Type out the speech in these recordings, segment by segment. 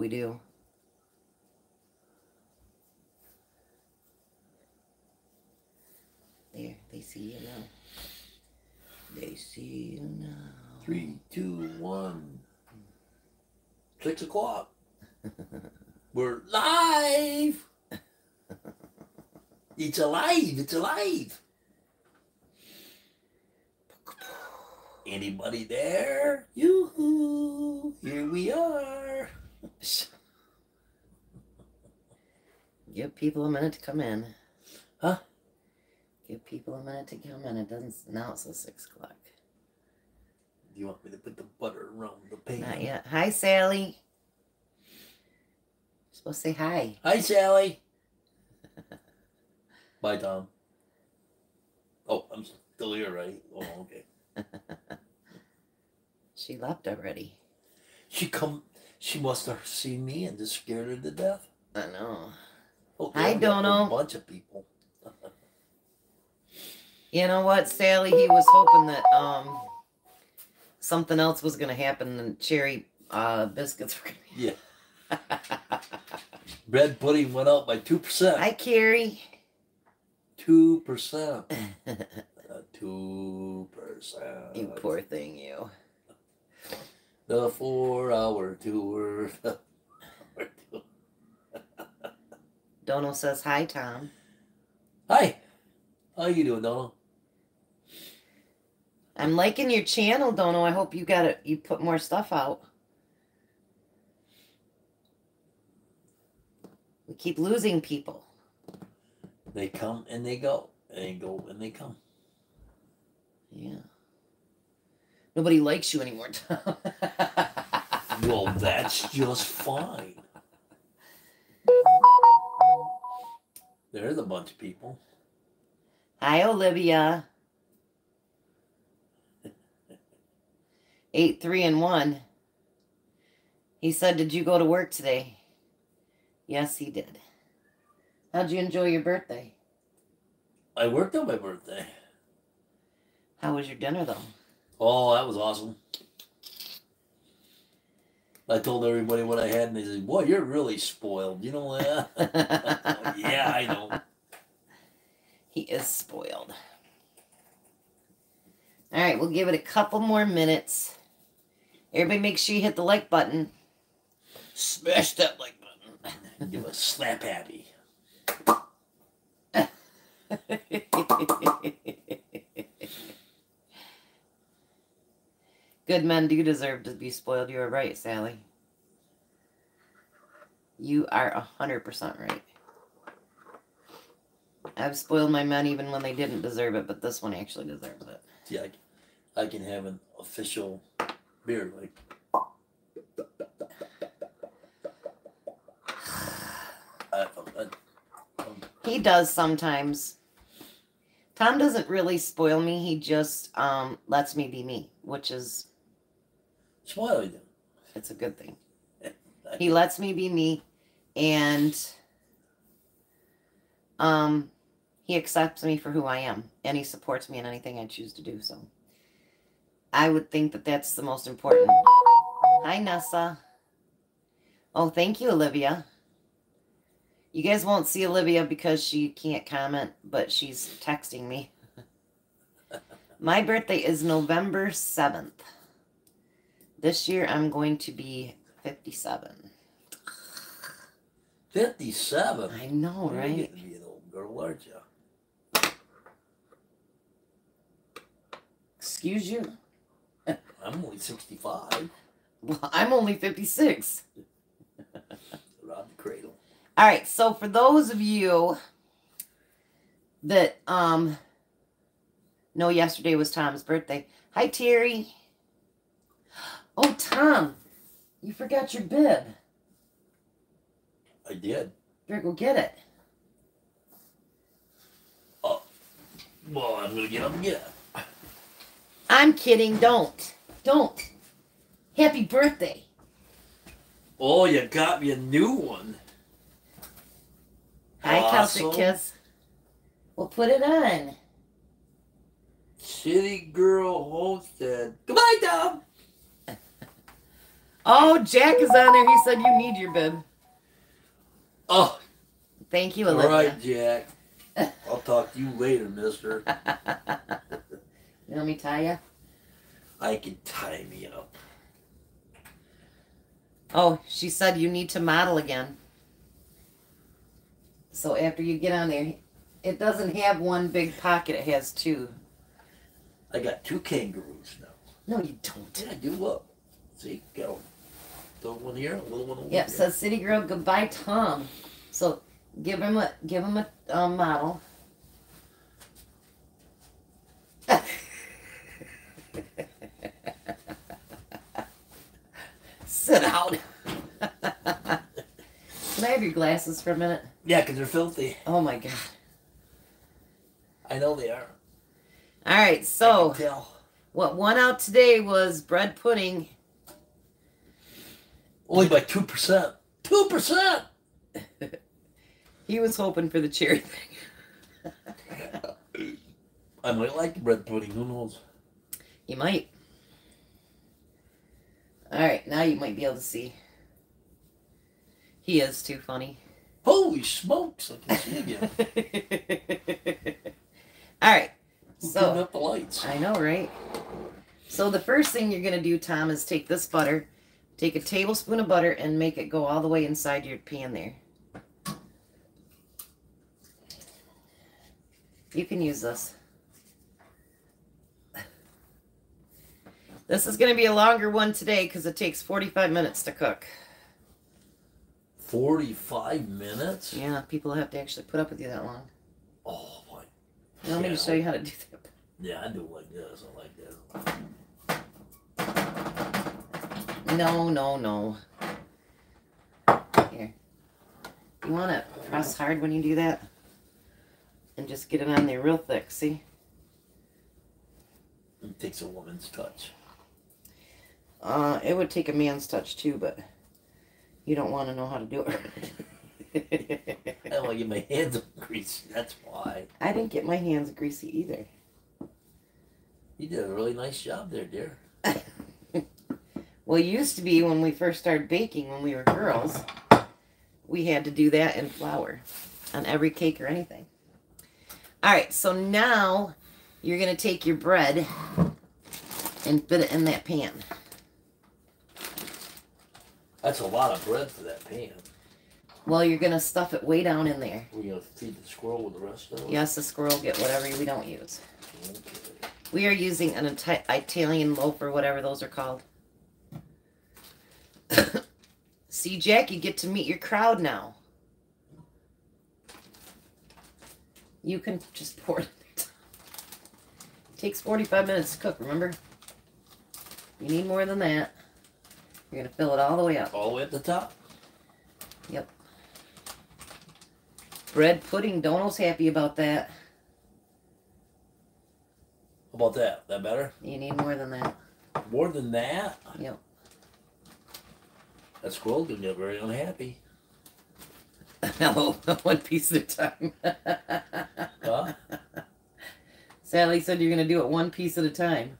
we do. There, they see you now. They see you now. Three, two, one. Six o'clock. We're live. It's alive. It's alive. Anybody there? Yoo-hoo. Here we are. Give people a minute to come in. Huh? Give people a minute to come in. It doesn't. Now it says six o'clock. Do you want me to put the butter around the pan? Not yet. Hi, Sally. You're supposed to say hi. Hi, Sally. Bye, Tom. Oh, I'm still here, right? Oh, okay. She left already. She come. She must have seen me and just scared her to death. I know. We got Dono. A bunch of people. You know what, Sally? He was hoping that um something else was gonna happen and cherry uh biscuits were Yeah. Bread pudding went up by 2%. Hi Carrie. Two percent. Two percent. you poor thing, you. The four-hour tour. Dono says hi, Tom. Hi. How you doing, Donald? I'm liking your channel, Dono. I hope you got it. You put more stuff out. We keep losing people. They come and they go. They go and they come. Yeah. Nobody likes you anymore, Tom. Well, that's just fine. There's a bunch of people. Hi, Olivia. Eight, three, and one. He said, Did you go to work today? Yes, he did. How'd you enjoy your birthday? I worked on my birthday. How was your dinner, though? Oh, that was awesome. I told everybody what I had, and they said, "Boy, you're really spoiled." You know that? yeah, I know. He is spoiled. All right, we'll give it a couple more minutes. Everybody make sure you hit the like button. Smash that like button. Give a slap happy. Good men do deserve to be spoiled. You are right, Sally. You are a hundred percent right. I've spoiled my men even when they didn't deserve it, but this one actually deserves it. See, I, I can have an official beer like. I, I, He does sometimes. Tom doesn't really spoil me. He just um lets me be me, which is spoil you. it's a good thing. He lets me be me and um he accepts me for who I am and he supports me in anything I choose to do so. I would think that that's the most important. Hi Nessa. Oh, thank you Olivia. You guys won't see Olivia because she can't comment, but she's texting me. My birthday is November 7th. This year I'm going to be 57. Fifty-seven. I know, You're right? getting to be an old girl, aren't you? Excuse you? I'm only sixty-five. Well, I'm only 56. Rob the cradle. All right, so for those of you that um know yesterday was Tom's birthday. Hi Terry. Oh Tom, you forgot your bib. I did. Better go get it. Oh, well, I'm gonna get up and get it. I'm kidding. Don't. Don't. Happy birthday. Oh, you got me a new one. Hi, Celtic Awesome. Kiss. We'll put it on. City Girl Homestead. Goodbye, Tom. Oh, Jack is on there. He said you need your bib. Oh, Thank you, all right, Jack. I'll talk to you later, mister. You want me to tie you? I can tie me up. Oh, she said you need to model again. So after you get on there, it doesn't have one big pocket, it has two. I got two kangaroos now. No, you don't. Yeah, I do look. See, got little one here, a little one over Yep, here. says City Girl goodbye Tom. So give him a give him a um, model. Sit down. Can I have your glasses for a minute? Yeah, 'cause they're filthy. Oh my god. I know they are. All right, so I can tell. what won out today was bread pudding. Only by two percent. Two percent. He was hoping for the cherry thing. I might like the bread pudding. Who knows? You might. All right, now you might be able to see. He is too funny. Holy smokes! I can see again. All right, So- up the lights? I know, right? So the first thing you're gonna do, Tom, is take this butter, take a tablespoon of butter, and make it go all the way inside your pan there. You can use this. This is going to be a longer one today because it takes 45 minutes to cook. Forty-five minutes. Yeah, people have to actually put up with you that long. Oh my. You want me to show you how to do that? Yeah, I do it like this. I like that. No, no, no. Here. You want to press hard when you do that? And just get it on there real thick, see? It takes a woman's touch. Uh, it would take a man's touch too, but you don't want to know how to do it. I don't want to get my hands greasy. That's why. I didn't get my hands greasy either. You did a really nice job there, dear. Well, it used to be when we first started baking when we were girls, we had to do that in flour on every cake or anything. All right, so now you're going to take your bread and put it in that pan. That's a lot of bread for that pan. Well, you're going to stuff it way down in there. We're gonna feed the squirrel with the rest of it. Yes, the squirrel get whatever we don't use. Okay. We are using an Italian loaf or whatever those are called. See, Jack, you get to meet your crowd now. You can just pour it. takes 45 minutes to cook, remember? You need more than that. You're going to fill it all the way up. All the way at the top. Yep. Bread pudding, Donald's happy about that. How about that? That better? You need more than that. More than that? Yep. That squirrel gonna get very unhappy. No, one piece at a time. Huh? Sally said you're going to do it one piece at a time.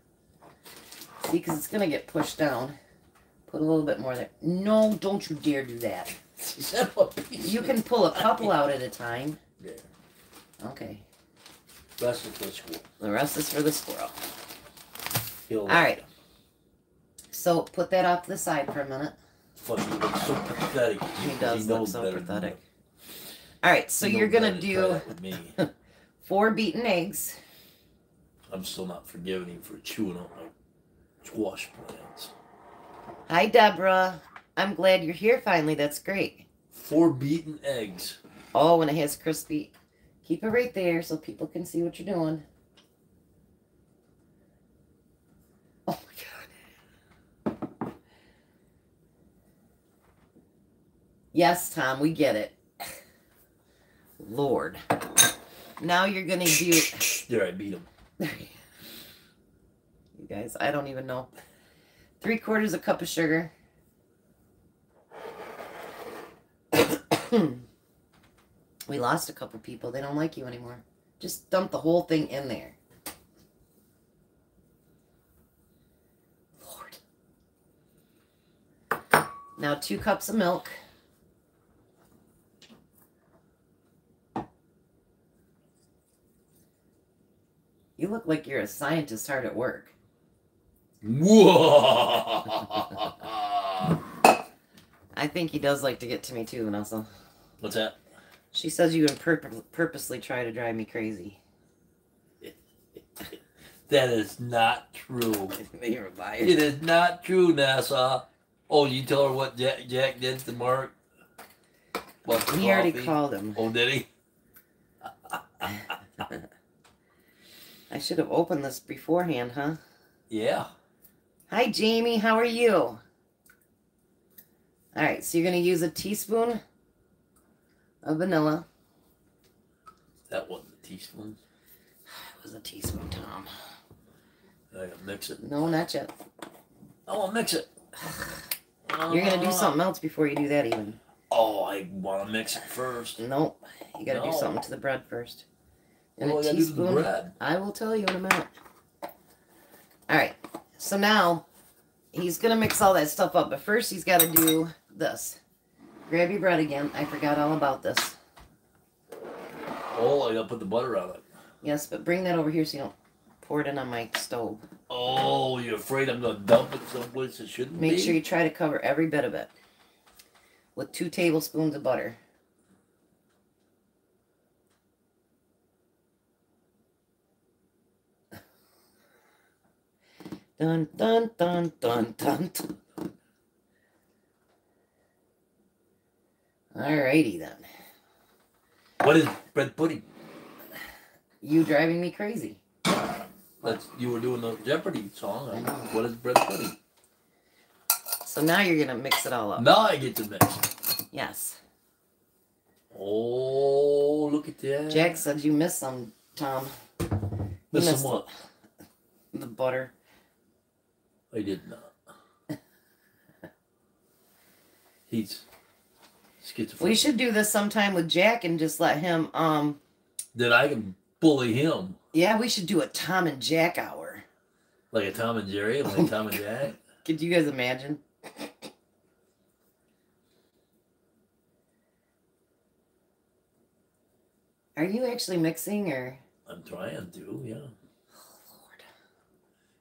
See, because it's going to get pushed down. Put a little bit more there. No, don't you dare do that. She said what piece You can pull a couple out at a time. Yeah. Okay. The Rest of the squirrel. The rest is for the squirrel. He'll All right. So put that off to the side for a minute. Fuck, he looks so pathetic. He does look so pathetic. All right, so He you're going to do me. four beaten eggs. I'm still not forgiving him for chewing on my squash plants. Hi, Deborah. I'm glad you're here finally. That's great. Four beaten eggs. Oh, and it has crispy. Keep it right there so people can see what you're doing. Oh my god. Yes, Tom, we get it. Lord. Now you're gonna do There, I beat him. you guys, I don't even know. Three quarters a cup of sugar. we lost a couple people. They don't like you anymore. Just dump the whole thing in there. Lord. Now two cups of milk. You look like you're a scientist hard at work. Whoa. I think he does like to get to me too, Vanessa. What's that? She says you purp- purposely try to drive me crazy. That is not true. You're a liar. It is not true, Nessa. Oh, you tell her what Jack, Jack did to Mark? What He already called him. Oh, did he? I should have opened this beforehand, huh? Yeah. Hi, Jamie. How are you? All right, so you're going to use a teaspoon of vanilla. That wasn't a teaspoon. It was a teaspoon, Tom. I gotta mix it. No, not yet. I want to mix it. You're going to do something else before you do that, even. Oh, I want to mix it first. Nope. You got to No. do something to the bread first. And Well, I a gotta do the teaspoon. I will tell you in a minute. All right. So now he's going to mix all that stuff up. But first, he's got to do this. Grab your bread again. I forgot all about this. Oh, I gotta put the butter on it. Yes, but bring that over here so you don't pour it in on my stove. Oh, you're afraid I'm gonna dump it someplace it shouldn't be? Make be? sure you try to cover every bit of it with two tablespoons of butter. Dun dun dun dun dun. dun. Alrighty then. What is bread pudding? You driving me crazy. That's you were doing the Jeopardy song. I know. What is bread pudding? So now you're gonna mix it all up. Now I get to mix. Yes. Oh, look at that. Jack said you missed some, Tom. Missed what? The butter. I did not. He's schizophrenic. We should do this sometime with Jack and just let him um That I can bully him yeah, we should do a Tom and Jack hour. like a Tom and Jerry, like Oh Tom and Jack. Could you guys imagine? Are you actually mixing or I'm trying to, yeah. Lord.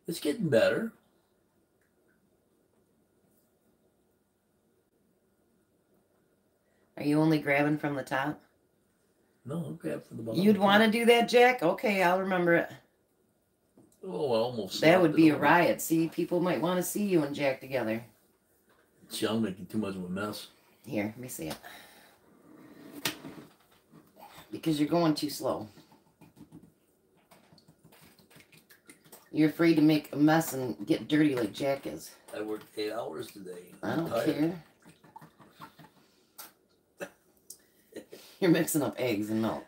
It's getting better. Are you only grabbing from the top? No, I'll grab from the bottom. You'd want to do that, Jack? Okay, I'll remember it. Oh, I almost. That would be a riot. See, people might want to see you and Jack together. See, I'm making too much of a mess. Here, let me see it. Because you're going too slow. You're afraid to make a mess and get dirty like Jack is. I worked eight hours today. I I'm don't tired. care. You're mixing up eggs and milk.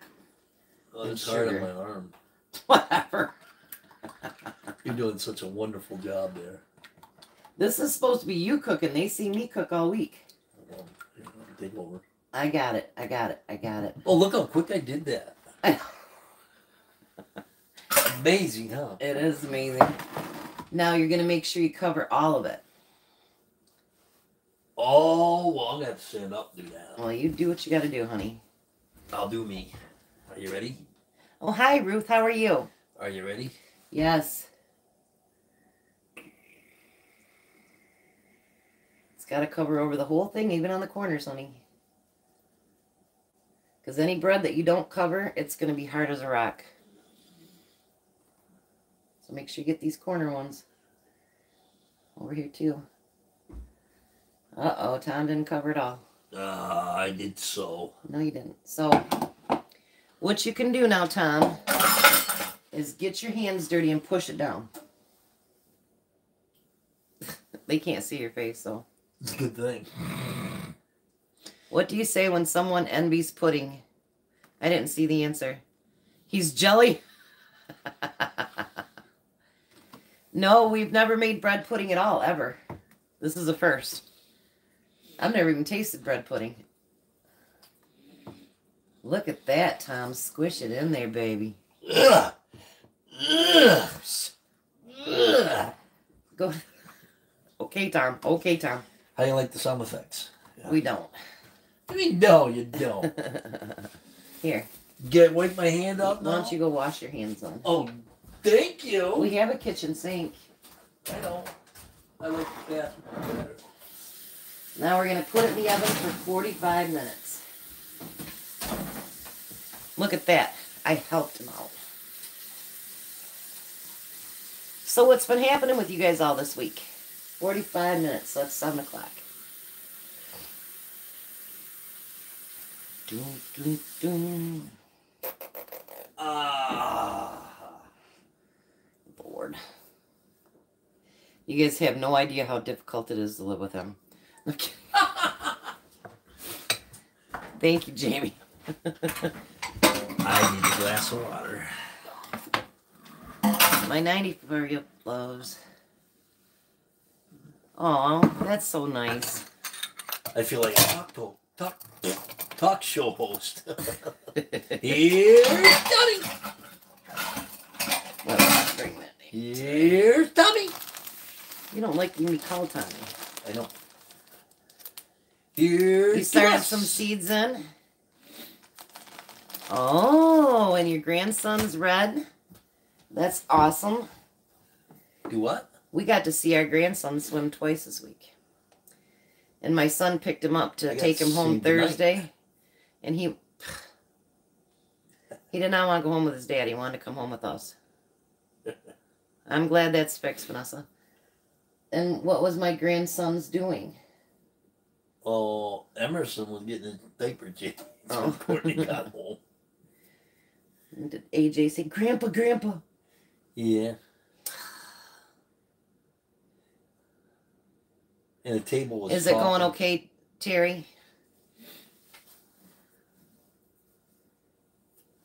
Oh, And it's hard on my arm. Whatever. You're doing such a wonderful job there. This is supposed to be you cooking. They see me cook all week. Well, take over. I got it. I got it. I got it. Oh, look how quick I did that. Amazing, huh? It is amazing. Now you're gonna make sure you cover all of it. Oh, well, I'm gonna have to stand up and do that. Well, you do what you gotta do, honey. I'll do me. Are you ready? Oh, hi, Ruth. How are you? Are you ready? Yes. It's got to cover over the whole thing, even on the corners, honey. Because any bread that you don't cover, it's going to be hard as a rock. So make sure you get these corner ones. Over here, too. Uh oh, Tom didn't cover it all. Ah, I did so. No, you didn't. So, what you can do now, Tom, is get your hands dirty and push it down. they can't see your face, so. It's a good thing. What do you say when someone envies pudding? I didn't see the answer. He's jelly? no, we've never made bread pudding at all, ever. This is a first. I've never even tasted bread pudding. Look at that, Tom. Squish it in there, baby. Ugh. Ugh. Ugh. Go. Okay, Tom. Okay, Tom. How do you like the sound effects? We don't. I mean, no, you don't. Here, Get wipe my hand up why now. don't you go wash your hands on? Oh, thank you. We have a kitchen sink. I know. I like the bathroom. Now we're gonna put it in the oven for 45 minutes. Look at that. I helped him out. So what's been happening with you guys all this week? 45 minutes, so that's 7 o'clock. Dun, dun, dun. Ah. Bored. You guys have no idea how difficult it is to live with him. Okay. Thank you, Jamie. I need a glass of water. My 94 year blows. Oh, that's so nice. I feel like a talk, talk, talk show host. Here's Tommy. Well, bring that name. Here's Tommy. You don't like me call Tommy. I know. You started Thomas. some seeds in. Oh, and your grandson's red. That's awesome. Do what? We got to see our grandson swim twice this week. And my son picked him up to got take him home see tonight. Thursday. And he he did not want to go home with his dad. He wanted to come home with us. I'm glad that's fixed, Vanessa. And what was my grandson's doing? Oh, Emerson was getting his diaper changed Oh. when Courtney got home. And did AJ say, Grandpa, Grandpa? Yeah. And the table was. Is it going okay, Terry?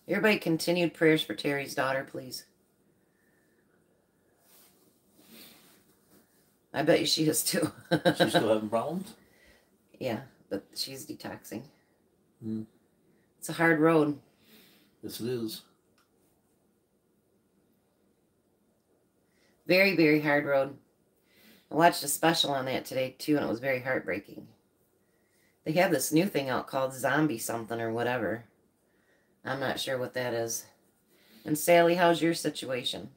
Everybody, continued prayers for Terry's daughter, please. I bet you she is too. She's still having problems. Yeah, but she's detoxing. Hmm. It's a hard road. Yes, it is. Very, very hard road. I watched a special on that today too, and it was very heartbreaking. They have this new thing out called Zombie something or whatever. I'm not sure what that is. And Sally, how's your situation?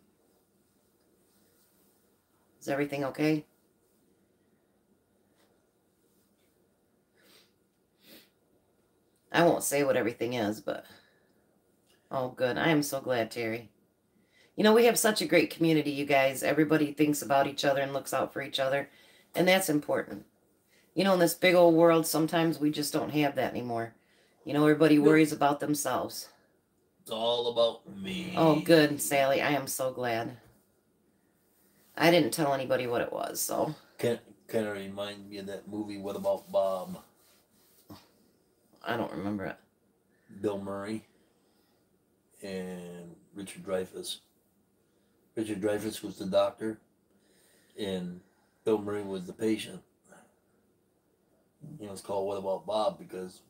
Is everything okay? I won't say what everything is, but oh, good. I am so glad, Terry. You know, we have such a great community, you guys. Everybody thinks about each other and looks out for each other, and that's important. You know, in this big old world, sometimes we just don't have that anymore. You know, everybody worries about themselves. It's all about me. Oh, good, Sally. I am so glad. I didn't tell anybody what it was, so Kind kind of remind me of that movie. What about Bob? I don't remember it. Bill Murray and Richard Dreyfuss. Richard Dreyfuss was the doctor, and Bill Murray was the patient. You know, it's called "What About Bob" because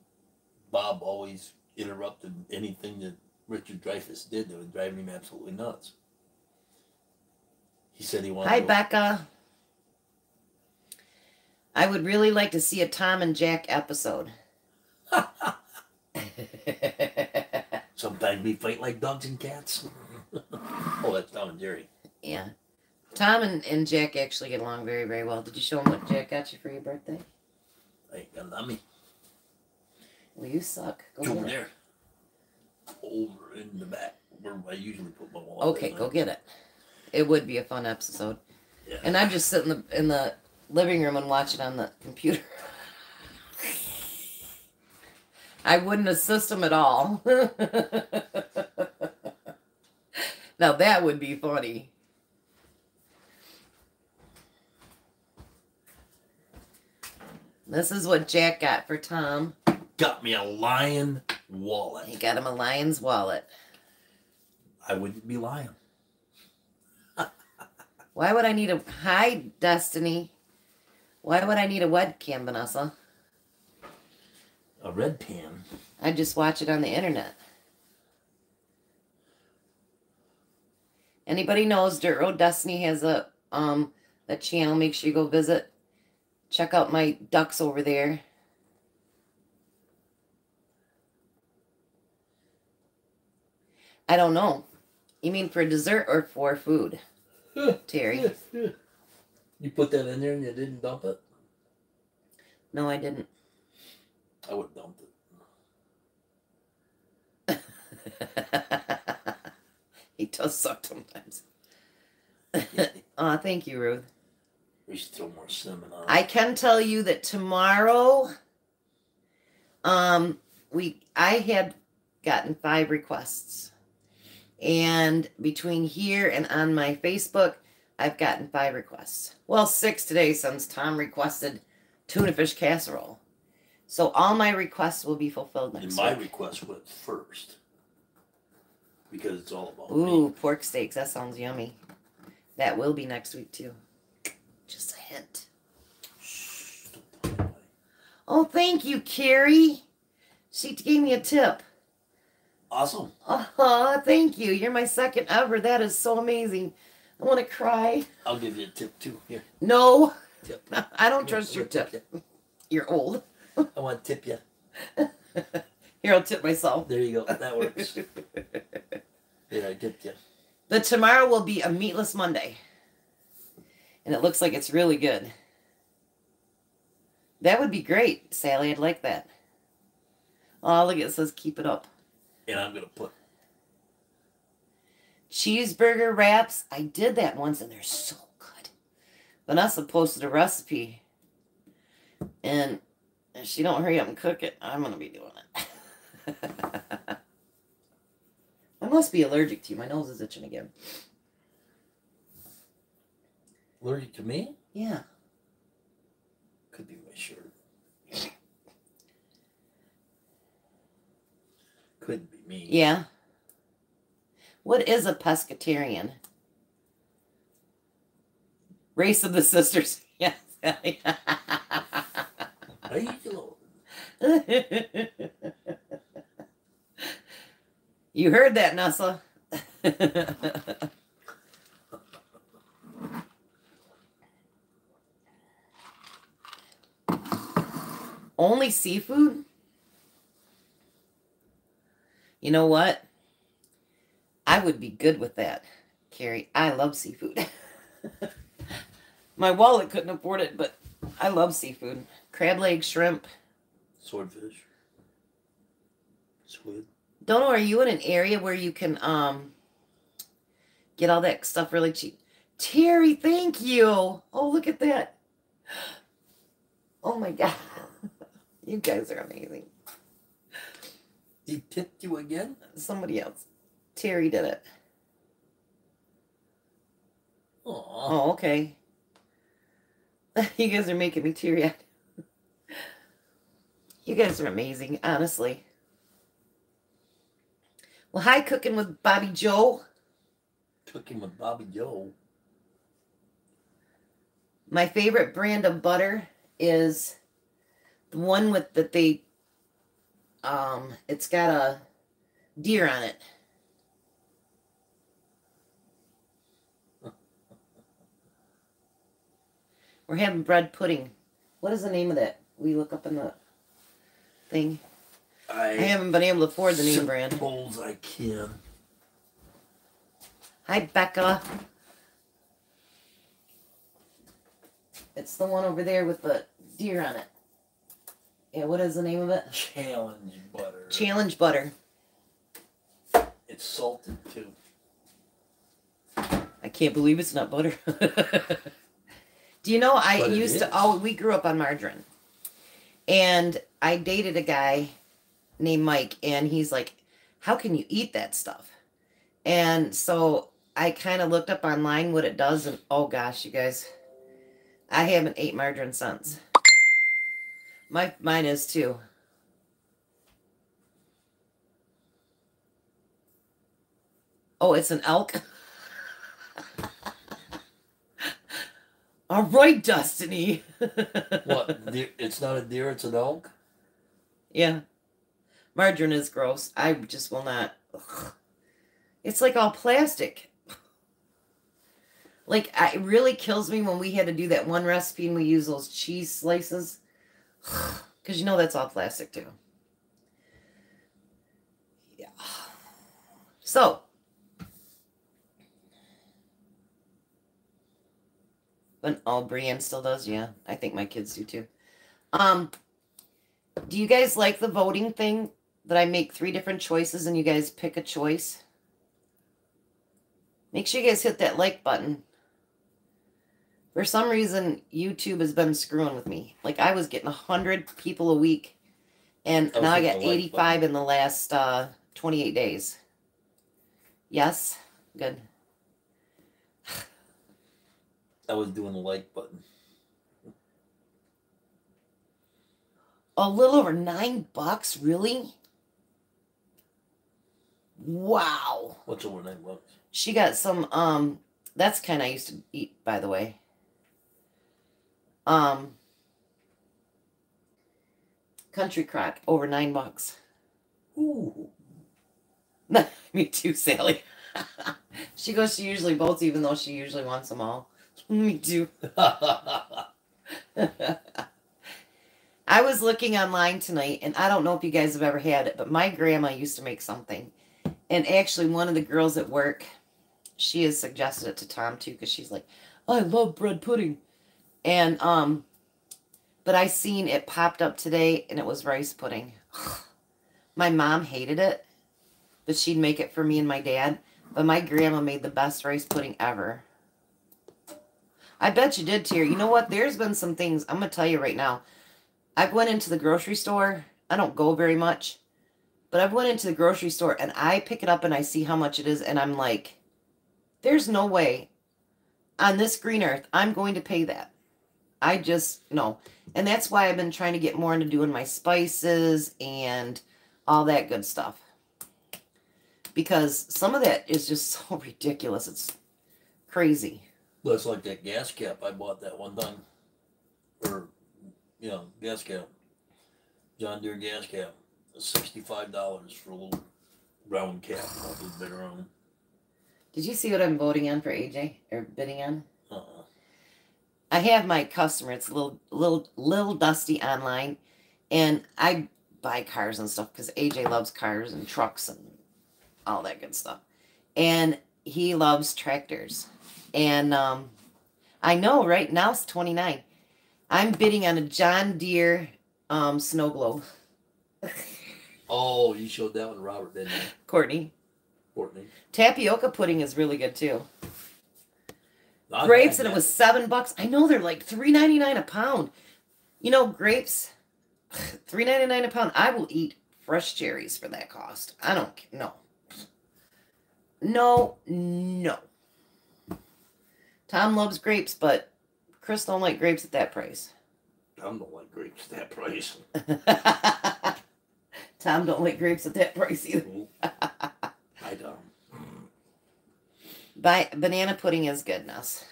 Bob always interrupted anything that Richard Dreyfuss did that was driving him absolutely nuts. He said he wanted. Hi, to- Becca. I would really like to see a Tom and Jack episode. Sometimes we fight like dogs and cats. oh, that's Tom and Jerry. yeah. Tom and, and Jack actually get along very, very well. Did you show him what Jack got you for your birthday? Hey, got on me. Well, you suck. Go over there. Over in the back where I usually put my wallet. Okay, go get it. It would be a fun episode. Yeah. And I'm just sitting in the, in the living room and watch it on the computer. I wouldn't assist him at all. now that would be funny. This is what Jack got for Tom. Got me a lion wallet. He got him a lion's wallet. I wouldn't be lying. Why would I need a hi Destiny? Why would I need a webcam, Vanessa? A red pan. I just watch it on the internet. Anybody knows Dirt Road Destiny has a um a channel. Make sure you go visit. Check out my ducks over there. I don't know. You mean for dessert or for food, Terry? You put that in there and you didn't dump it? No, I didn't. I would have dumped it. he does suck sometimes. Aw, thank you, Ruth. We should throw more cinnamon on. I can tell you that tomorrow, um, we I had gotten five requests, and between here and on my Facebook, I've gotten five requests. Well, six today since Tom requested tuna fish casserole. So all my requests will be fulfilled and next my week. request went first. Because it's all about Ooh, me. pork steaks. That sounds yummy. That will be next week too. Just a hint. Shh, don't tell anybody. Oh, thank you, Carrie. She gave me a tip. Awesome. Oh, thank you. You're my second ever. That is so amazing. I want to cry. I'll give you a tip too. Here, No, tip. I don't trust your tip. you. You're old. I want to tip you. Here, I'll tip myself. There you go. That works. There, I tipped you. But tomorrow will be a meatless Monday. And it looks like it's really good. That would be great, Sally. I'd like that. Oh, look, it says keep it up. And I'm gonna put Cheeseburger wraps. I did that once and they're so good. Vanessa posted a recipe. And if she don't hurry up and cook it, I'm gonna be doing it. I must be allergic to you. My nose is itching again. allergic to me. Yeah. Could be my shirt. Couldn't be me. Yeah. What is a pescatarian? Race of the sisters. Yes. Hey, you know, you heard that, Nessa. Only seafood? You know what? I would be good with that, Carrie. I love seafood. My wallet couldn't afford it, but I love seafood. Crab leg, shrimp. swordfish, squid. Don't know, are you in an area where you can um get all that stuff really cheap? Terry, thank you. Oh, look at that. Oh my god. You guys are amazing. He tipped you again? Somebody else. Terry did it. Aw. Oh, okay. You guys are making me teary eyed. You guys are amazing, honestly. Well, hi, cooking with Bobby Joe. Cooking with Bobby Joe. My favorite brand of butter is the one with that they um it's got a deer on it. We're having bread pudding. What is the name of that? We look up in the thing. I, I haven't been able to afford the name brand. Suppose I can. Hi, Becca. It's the one over there with the deer on it. Yeah, what is the name of it? Challenge butter. Challenge butter. it's salted too. I can't believe it's not butter. Do you know I But used to oh we grew up on margarine. And I dated a guy named Mike and he's like, How can you eat that stuff? And so I kind of looked up online what it does and oh gosh, you guys. I haven't ate margarine since. My mine is too. Oh, it's an elk. All right, Destiny. What? it's not a deer, it's an elk? Yeah. Margarine is gross. I just will not. Ugh. It's like all plastic. Like, I, it really kills me when we had to do that one recipe and we use those cheese slices. Because you know that's all plastic too. Yeah. So, but oh, Brienne still does. Yeah, I think my kids do too. Um, do you guys like the voting thing that I make three different choices and you guys pick a choice? Make sure you guys hit that like button. For some reason, YouTube has been screwing with me. Like I was getting 100 people a week, and now I got the like 85 in the last uh, 28 days. Yes? Good. I was doing the like button. A little over nine bucks? Really? Wow. What's over nine bucks? She got some, um, that's kind I used to eat, by the way. Um, country crock, over nine bucks. Ooh. Me too, Sally. she goes, she usually votes, even though she usually wants them all. Me too. I was looking online tonight, and I don't know if you guys have ever had it, but my grandma used to make something. And actually, one of the girls at work, she has suggested it to Tom too, because she's like, I love bread pudding. And, um, but I seen it popped up today, and it was rice pudding. my mom hated it, but she'd make it for me and my dad. But my grandma made the best rice pudding ever. I bet you did, Tier. You know what? There's been some things, I'm going to tell you right now. I went into the grocery store. I don't go very much, but I've went into the grocery store and I pick it up and I see how much it is, and I'm like, there's no way on this green earth I'm going to pay that. I just no. And that's why I've been trying to get more into doing my spices and all that good stuff. Because some of that is just so ridiculous. It's crazy. Looks like that gas cap I bought that one time. Or, you know, gas cap. John Deere gas cap. $65 for a little round cap. Just bid around. Did you see what I'm voting on for AJ or bidding on? Uh-uh. I have my customer. It's a little, little, little dusty online, and I buy cars and stuff because AJ loves cars and trucks and all that good stuff, and he loves tractors. And um, I know right now it's 29. I'm bidding on a John Deere um, snow globe. Oh, you showed that one to Robert, didn't you? Courtney, Courtney. tapioca pudding is really good too. Not grapes bad, and it was seven bucks. I know they're like three ninety nine a pound. You know, grapes, three ninety nine a pound. I will eat fresh cherries for that cost. I don't no. No, no. Tom loves grapes, but Chris don't like grapes at that price. Tom don't like grapes at that price. Tom don't like grapes at that price either. I don't. Buy, banana pudding is goodness.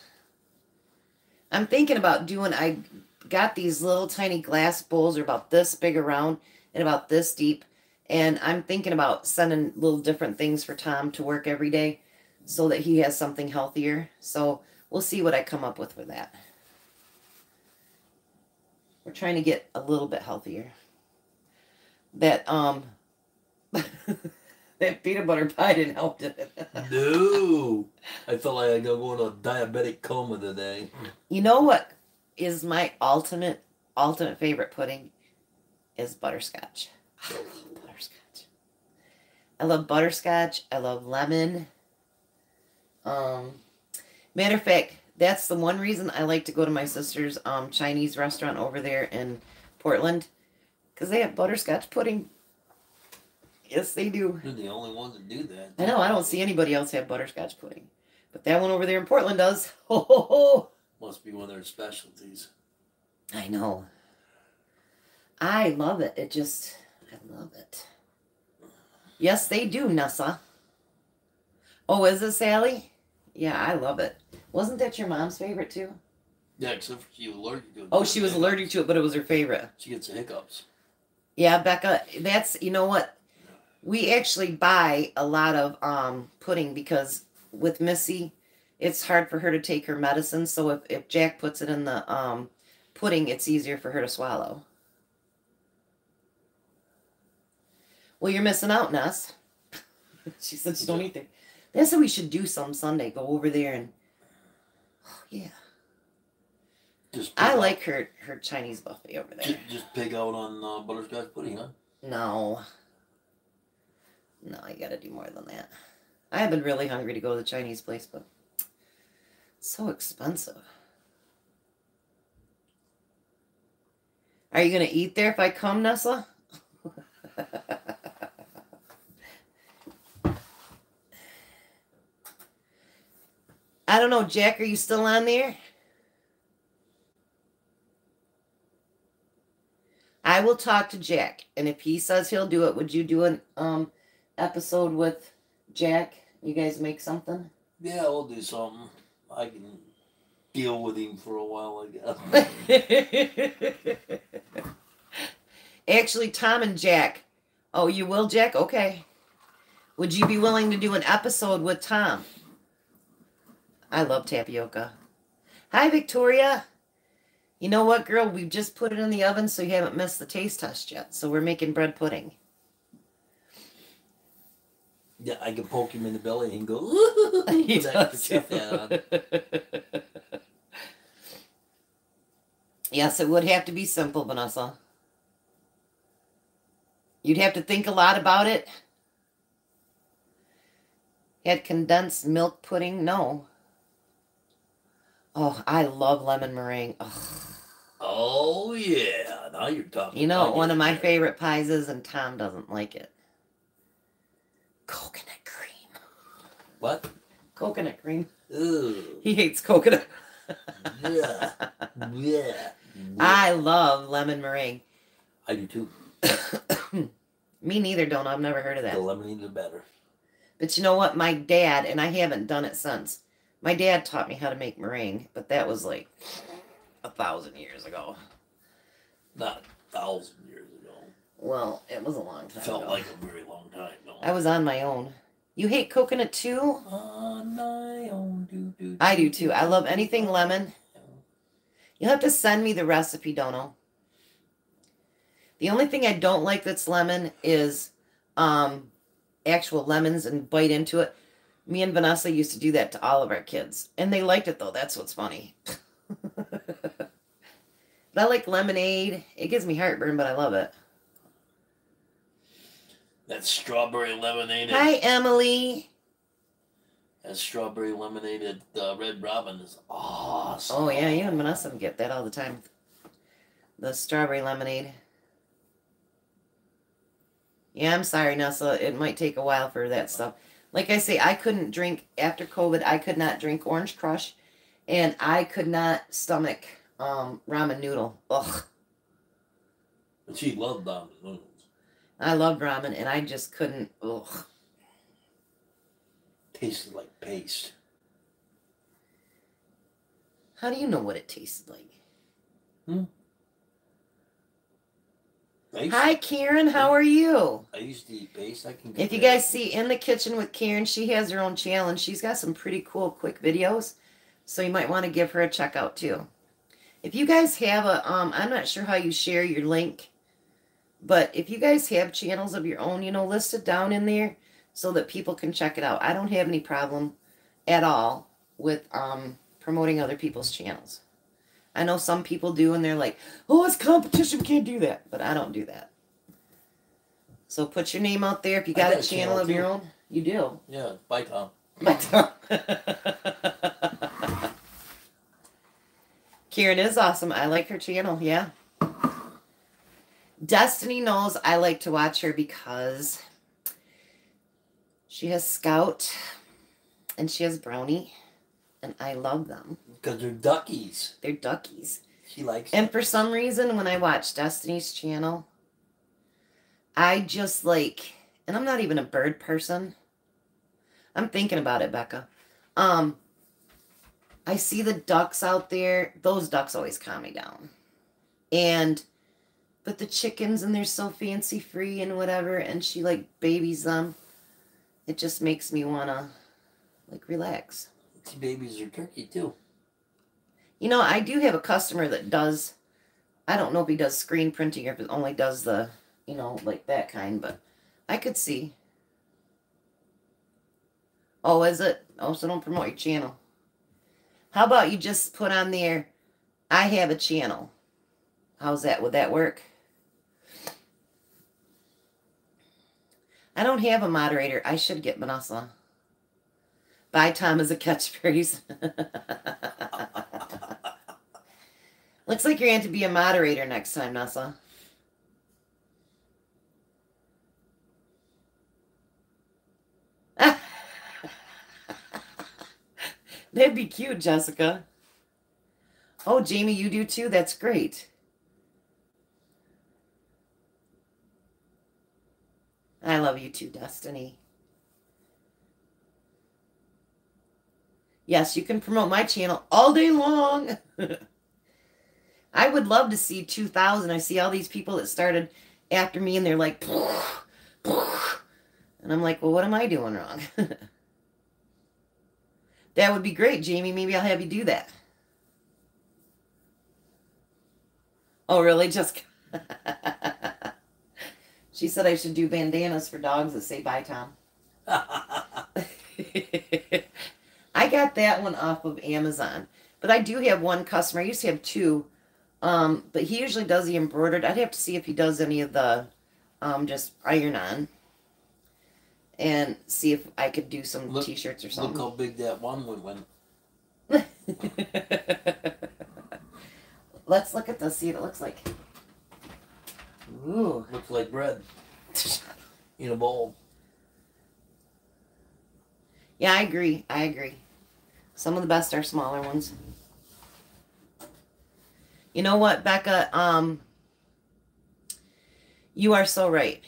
I'm thinking about doing. I got these little tiny glass bowls, they're about this big around and about this deep, and I'm thinking about sending little different things for Tom to work every day, so that he has something healthier. So we'll see what I come up with for that. We're trying to get a little bit healthier. That um, that peanut butter pie didn't help, did it? No. I felt like I got going a diabetic coma today. You know what is my ultimate ultimate favorite pudding is butterscotch. I love butterscotch. I love butterscotch. I love lemon. Um, matter of fact, that's the one reason I like to go to my sister's um Chinese restaurant over there in Portland, because they have butterscotch pudding. Yes, they do. You're the only ones that do that. I know. I don't see anybody else have butterscotch pudding, but that one over there in Portland does. Ho ho ho! Must be one of their specialties. I know. I love it. It just, I love it. Yes, they do, Nessa. Oh, is it Sally? Yeah, I love it. Wasn't that your mom's favorite too? Yeah, except for she was allergic to it. Oh, she was allergic to it, but it was her favorite. She gets the hiccups. Yeah, Becca, that's, you know what? We actually buy a lot of um pudding because with Missy, it's hard for her to take her medicine. So if, if Jack puts it in the um, pudding, it's easier for her to swallow. Well, you're missing out, Ness. she said she don't eat there. That's what we should do some Sunday. Go over there and yeah. Just I pig like her her Chinese buffet over there. just, just pig out on uh, butterscotch pudding, huh? No. No, I gotta do more than that. I have been really hungry to go to the Chinese place, but so expensive. Are you gonna eat there if I come, Nessa? I don't know, Jack. Are you still on there? I will talk to Jack, and if he says he'll do it, would you do an um episode with Jack? You guys make something. Yeah, we'll do something. I can deal with him for a while, I guess. Actually, Tom and Jack. Oh, you will, Jack? Okay. Would you be willing to do an episode with Tom? I love tapioca. Hi, Victoria. You know what, girl? We've just put it in the oven, so you haven't missed the taste test yet. So we're making bread pudding. Yeah, I can poke him in the belly and go, ooh, He put that does. chef on. yes, it would have to be simple, Vanessa. You'd have to think a lot about it. Had condensed milk pudding? No. Oh, I love lemon meringue. Oh, Oh, yeah. Now you're talking. you know one of my there. favorite pies is, and Tom doesn't like it. Coconut cream. What? Coconut cream. Ooh. He hates coconut. Yeah. Yeah. I love lemon meringue. I do too. Me neither, don't. I've never heard of that. The lemonade the better. But you know what? My dad, and I haven't done it since. My dad taught me how to make meringue, but that was like a thousand years ago. Not a thousand years ago. Well, it was a long time Felt ago. like a very long time. No. I was on my own. You hate coconut too? on my own. Do, do, I do too. I love anything lemon. You'll have to send me the recipe, Dono. The only thing I don't like that's lemon is um actual lemons and bite into it. Me and Vanessa used to do that to all of our kids. And they liked it though. That's what's funny. but I like lemonade. It gives me heartburn, but I love it. That strawberry lemonade. Hi, Emily. that strawberry lemonade at uh, Red Robin is awesome. Oh yeah, you and Vanessa get that all the time. The strawberry lemonade. Yeah, I'm sorry, Nessa. It might take a while for that stuff. Like I say, I couldn't drink after COVID. I could not drink Orange Crush, and I could not stomach um, ramen noodle. Ugh, But she loved ramen noodles. I loved ramen, and I just couldn't. Ugh. Tasted like paste. How do you know what it tasted like? I used, Hi, Karen. How are you? I used to eat paste. I can. If you guys see in the kitchen with Karen, she has her own channel and she's got some pretty cool quick videos. So you might want to give her a check out too. If you guys have a um I'm not sure how you share your link, but if you guys have channels of your own, you know, listed down in there so that people can check it out. I don't have any problem at all with um promoting other people's channels. I know some people do and they're like, "Oh, it's competition, we can't do that." But I don't do that. So put your name out there if you got, got a channel of your own. You do. Yeah, bye, Tom. Bye, Tom. Kieran is awesome. I like her channel. Yeah. Destiny knows I like to watch her because she has Scout and she has Brownie, and I love them. Because they're duckies. They're duckies. She likes. And for some reason, when I watch Destiny's channel, I just like, and I'm not even a bird person. I'm thinking about it, Becca. Um, I see the ducks out there. Those ducks always calm me down. And, but the chickens and they're so fancy free and whatever, and she like babies them. It just makes me wanna like relax. Babies her turkey too. You know, I do have a customer that does. I don't know if he does screen printing or if it only does the, you know, like that kind, but I could see. Oh, is it? Oh, so don't promote your channel. How about you just put on there, I have a channel. How's that? Would that work? I don't have a moderator. I should get Vanessa. Bye, Tom is a catchphrase. Looks like you're going to be a moderator next time, Nessa. That'd be cute, Jessica. Oh, Jamie, you do too? That's great. I love you too, Destiny. Yes, you can promote my channel all day long. I would love to see 2,000. I see all these people that started after me and they're like, and I'm like, well, what am I doing wrong? that would be great, Jamie. Maybe I'll have you do that. Oh, really? Just. she said I should do bandanas for dogs that say bye, Tom. I got that one off of Amazon. But I do have one customer. I used to have two. Um, but he usually does the embroidered. I'd have to see if he does any of the um, just iron on. And see if I could do some Look- t-shirts or something. Look how big that one would win. Let's look at this, see what it looks like. Ooh. Looks like bread in a bowl. Yeah, I agree. I agree. Some of the best are smaller ones. You know what, Becca? Um, you are so right.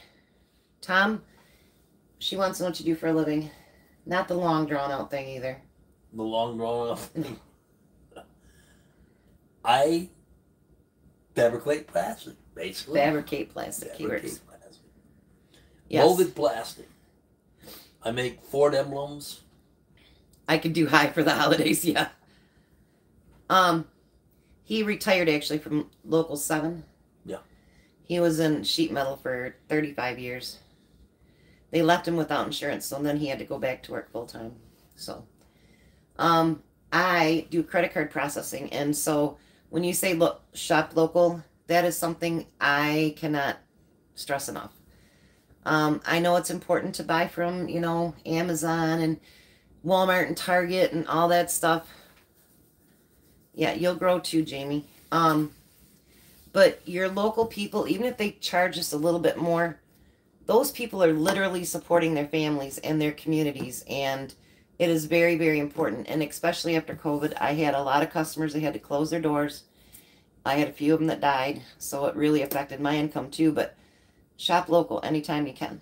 Tom, she wants to know what you do for a living. Not the long drawn out thing either. The long drawn out thing. I fabricate plastic, basically. Fabricate plastic Fabricate keywords. plastic. Yes. Molded plastic. I make Ford emblems. I could do high for the holidays, yeah. Um, he retired actually from local seven. Yeah. He was in sheet metal for 35 years. They left him without insurance, so then he had to go back to work full time. So, um, I do credit card processing, and so when you say look shop local, that is something I cannot stress enough. Um, I know it's important to buy from you know Amazon and Walmart and Target and all that stuff. Yeah, you'll grow too, Jamie. Um, but your local people, even if they charge us a little bit more, those people are literally supporting their families and their communities. And it is very, very important. And especially after COVID, I had a lot of customers that had to close their doors. I had a few of them that died. So it really affected my income too. But shop local anytime you can.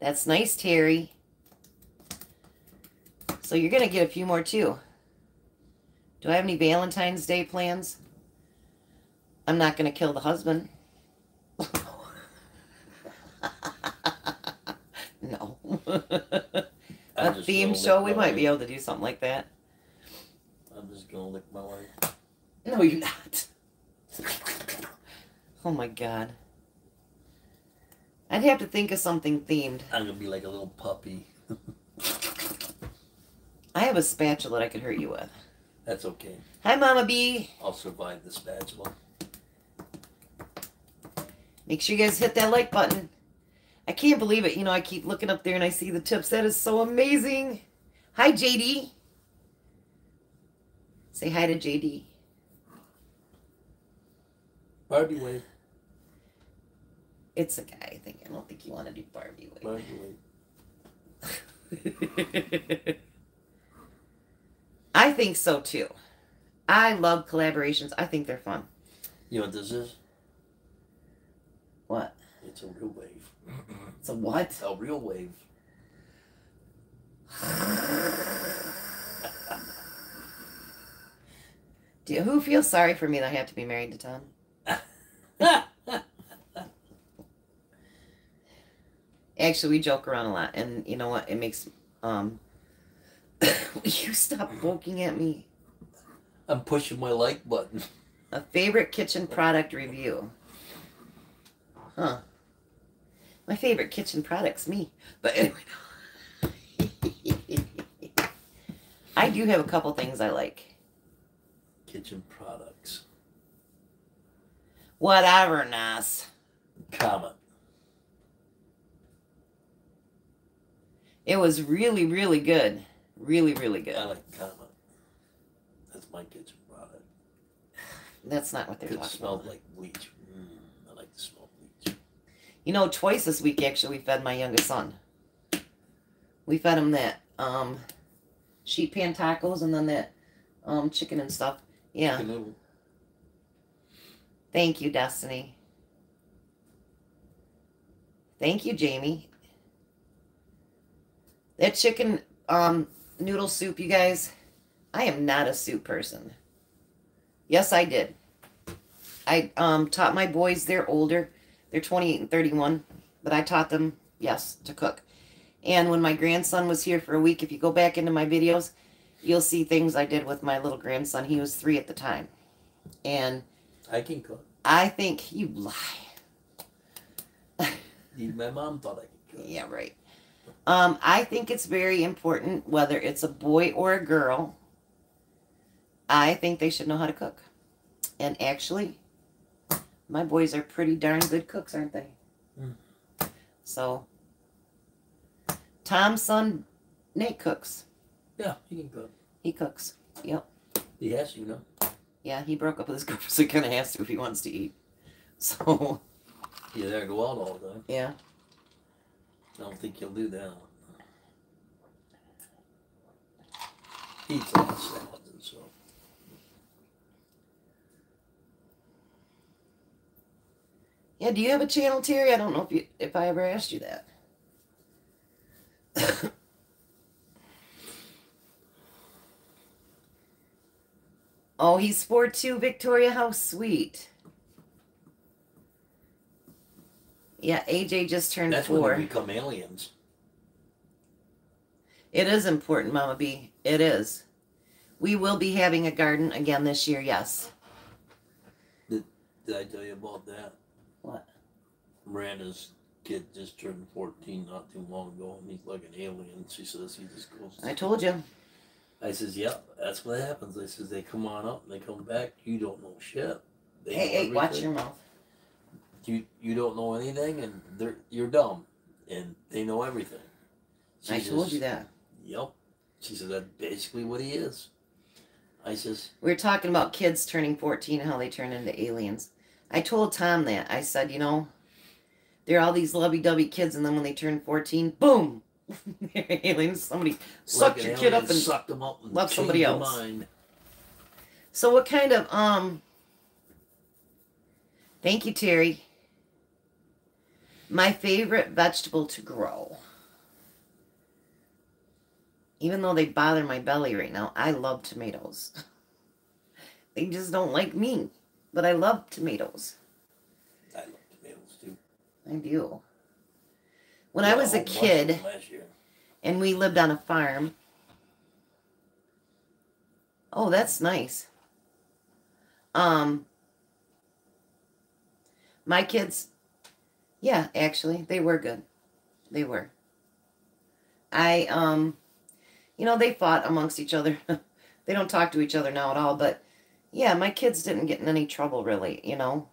That's nice, Terry. So you're going to get a few more too. Do I have any Valentine's Day plans? I'm not going to kill the husband. no. A theme show, we might be able to do something like that. I'm just gonna lick my wife. No, you're not. oh my god. I'd have to think of something themed. I'm gonna be like a little puppy. I have a spatula that I could hurt you with. That's okay. Hi, Mama B. I'll survive the spatula. Make sure you guys hit that like button. I can't believe it. You know, I keep looking up there and I see the tips. That is so amazing. Hi, JD. Say hi to JD. Barbie wave. It's a guy, I think. I don't think you want to do Barbie. Barbie wave. I think so too. I love collaborations. I think they're fun. You know what this is? What? It's a real wave. It's a what? A real wave. Do you, who feels sorry for me that I have to be married to Tom? Actually, we joke around a lot, and you know what? It makes um. you stop poking at me. I'm pushing my like button. A favorite kitchen product review. Huh. My favorite kitchen product's me. But anyway. I do have a couple things I like. Kitchen products. Whatever, Nas. Comet. It was really, really good. Really, really good. I like Comet. That's my kitchen product. That's not what they're It talking about. like bleach. Mm, I like the smell of bleach. You know, twice this week actually we fed my youngest son. We fed him that um sheet pan tacos and then that um chicken and stuff. Yeah. Thank you, Destiny. Thank you, Jamie. That chicken um noodle soup, you guys. I am not a soup person. Yes, I did. I um taught my boys, they're older. They're 28 and 31, but I taught them, yes, to cook. And when my grandson was here for a week, if you go back into my videos, you'll see things I did with my little grandson. He was 3 at the time. And I can cook. I think you lie. Even my mom thought I could cook. Yeah, right. Um, I think it's very important whether it's a boy or a girl. I think they should know how to cook. And actually, my boys are pretty darn good cooks, aren't they? Mm. So, Tom's son, Nate cooks. Yeah, he can cook. He cooks. Yep. He has to, you know. Yeah, he broke up with his girlfriend, so he kind of has to if he wants to eat. So, You there go out all the time. yeah. I don't think you'll do that. He eats a lot of salads and so. Yeah, do you have a channel, Terry? I don't know if you if I ever asked you that. oh, he's four two, Victoria. How sweet. Yeah, AJ just turned That's when four. they become aliens. It is important, Mama B. It is. We will be having a garden again this year, yes. Did did I tell you about that? What? Miranda's kid just turned 14 not too long ago, and he's like an alien. She says he just goes. I told you. I says, yep, that's what happens. I says, they come on up and they come back. You don't know shit. They Hey, know hey, watch your mouth. You you don't know anything, and they're you're dumb, and they know everything. She I told says, you that. Yep. She said that's basically what he is. I says, We were talking about kids turning 14 and how they turn into aliens. I told Tom that. I said, you know, there are all these lovey dovey kids, and then when they turn 14, boom, they're aliens. Somebody sucked like an your kid up and. sucked them up and left somebody else. So, what kind of, um, thank you, Terry. My favorite vegetable to grow. Even though they bother my belly right now, I love tomatoes. they just don't like me, but I love tomatoes. I love tomatoes too. I do. When Yeah, I was a whole bunch of kid them Last year. and we lived on a farm. Oh, that's nice. Um my kids yeah, actually, they were good. They were. I um you know, they fought amongst each other. they don't talk to each other now at all, but yeah, my kids didn't get in any trouble really, you know.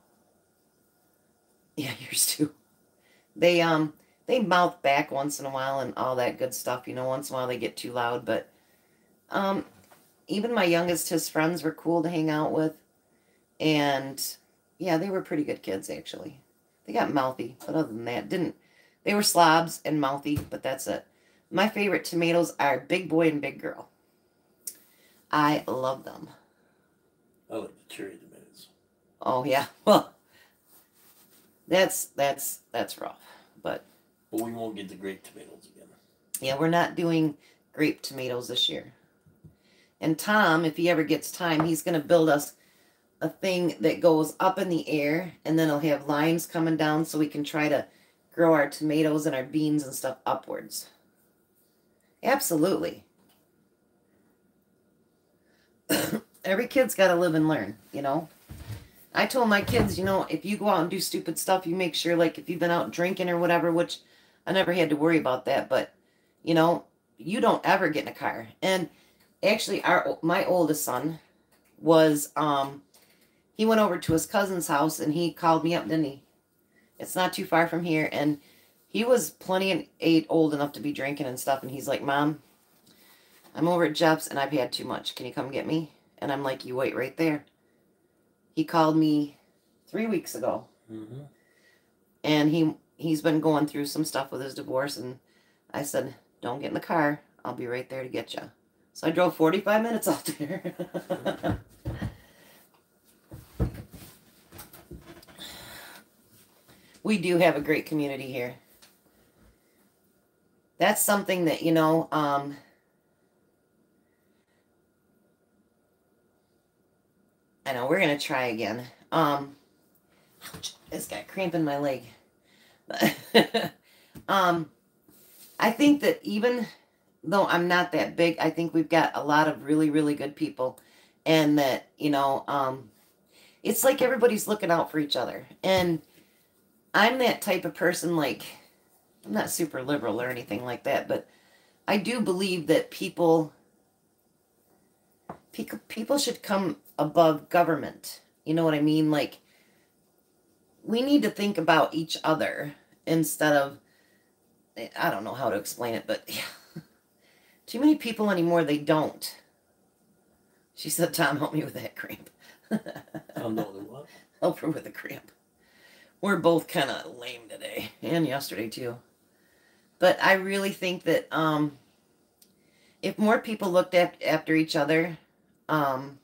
Yeah, yours too. They um they mouth back once in a while and all that good stuff, you know, once in a while they get too loud, but um even my youngest his friends were cool to hang out with and yeah, they were pretty good kids actually. They got mouthy, but other than that, didn't they were slobs and mouthy, but that's it. My favorite tomatoes are Big Boy and Big Girl. I love them. I like the cherry tomatoes. Oh yeah. Well, that's that's that's rough. But But we won't get the grape tomatoes again. yeah, we're not doing grape tomatoes this year. And Tom, if he ever gets time, he's gonna build us a thing that goes up in the air and then it'll have lines coming down so we can try to grow our tomatoes and our beans and stuff upwards. Absolutely. Every kid's got to live and learn, you know? I told my kids, you know, if you go out and do stupid stuff, you make sure, like, if you've been out drinking or whatever, which I never had to worry about that, but, you know, you don't ever get in a car. And actually, our my oldest son was, um, he went over to his cousin's house and he called me up, didn't he? It's not too far from here. And he was plenty of eight old enough to be drinking and stuff. And he's like, Mom, I'm over at Jeff's and I've had too much. Can you come get me? And I'm like, You wait right there. He called me three weeks ago. Mm-hmm. And he he's been going through some stuff with his divorce and I said, Don't get in the car. I'll be right there to get you. So I drove 45 minutes out there. we do have a great community here. That's something that, you know, um, I know we're going to try again. Um, ouch, it's got cramp in my leg. um, I think that even though I'm not that big, I think we've got a lot of really, really good people. And that, you know, um, it's like everybody's looking out for each other. And I'm that type of person, like, I'm not super liberal or anything like that, but I do believe that people people people should come above government. You know what I mean? Like we need to think about each other instead of I don't know how to explain it, but yeah. Too many people anymore they don't. She said, Tom, help me with that cramp. Tom, know what? Help her with the cramp. We're both kind of lame today and yesterday too. But I really think that um, if more people looked at, after each other, um,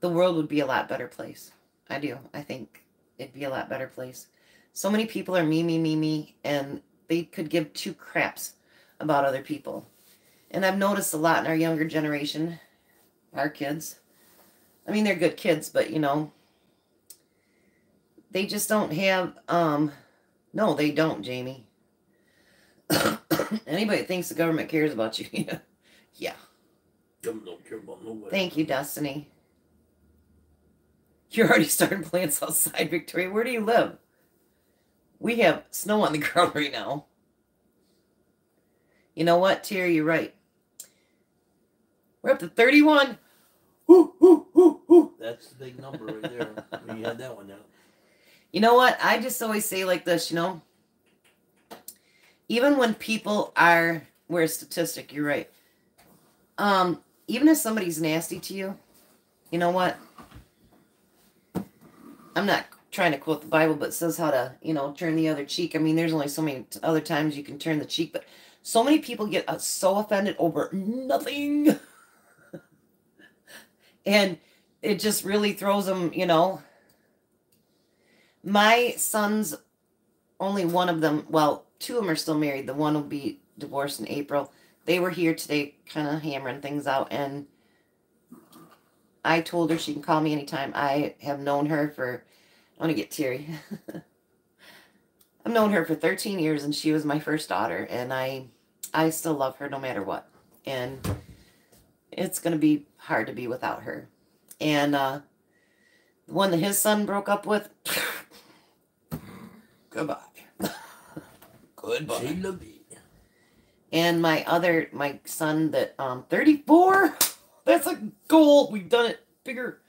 the world would be a lot better place. I do. I think it'd be a lot better place. So many people are me, me, me, me, and they could give two craps about other people. And I've noticed a lot in our younger generation, our kids. I mean, they're good kids, but you know, they just don't have, um, no, they don't, Jamie. Anybody that thinks the government cares about you, yeah. yeah. Government don't care about nobody. Thank you, Destiny. You're already starting plants outside, Victoria. Where do you live? We have snow on the ground right now. You know what, Terry? You're right. We're up to 31. Woo, woo, woo, woo. That's the big number right there. you had that one down. You know what? I just always say like this, you know? Even when people are, we're a statistic, you're right. Um, even if somebody's nasty to you, you know what? I'm not trying to quote the Bible, but it says how to, you know, turn the other cheek. I mean, there's only so many other times you can turn the cheek, but so many people get uh, so offended over nothing. and it just really throws them, you know. My sons, only one of them, well, two of them are still married. The one will be divorced in April. They were here today, kind of hammering things out, and I told her she can call me anytime. I have known her for, I want to get teary. I've known her for 13 years, and she was my first daughter, and I, I still love her no matter what. And it's going to be hard to be without her. And uh, the one that his son broke up with, goodbye. goodbye. And my other, my son that, um, 34, that's a goal. We've done it bigger.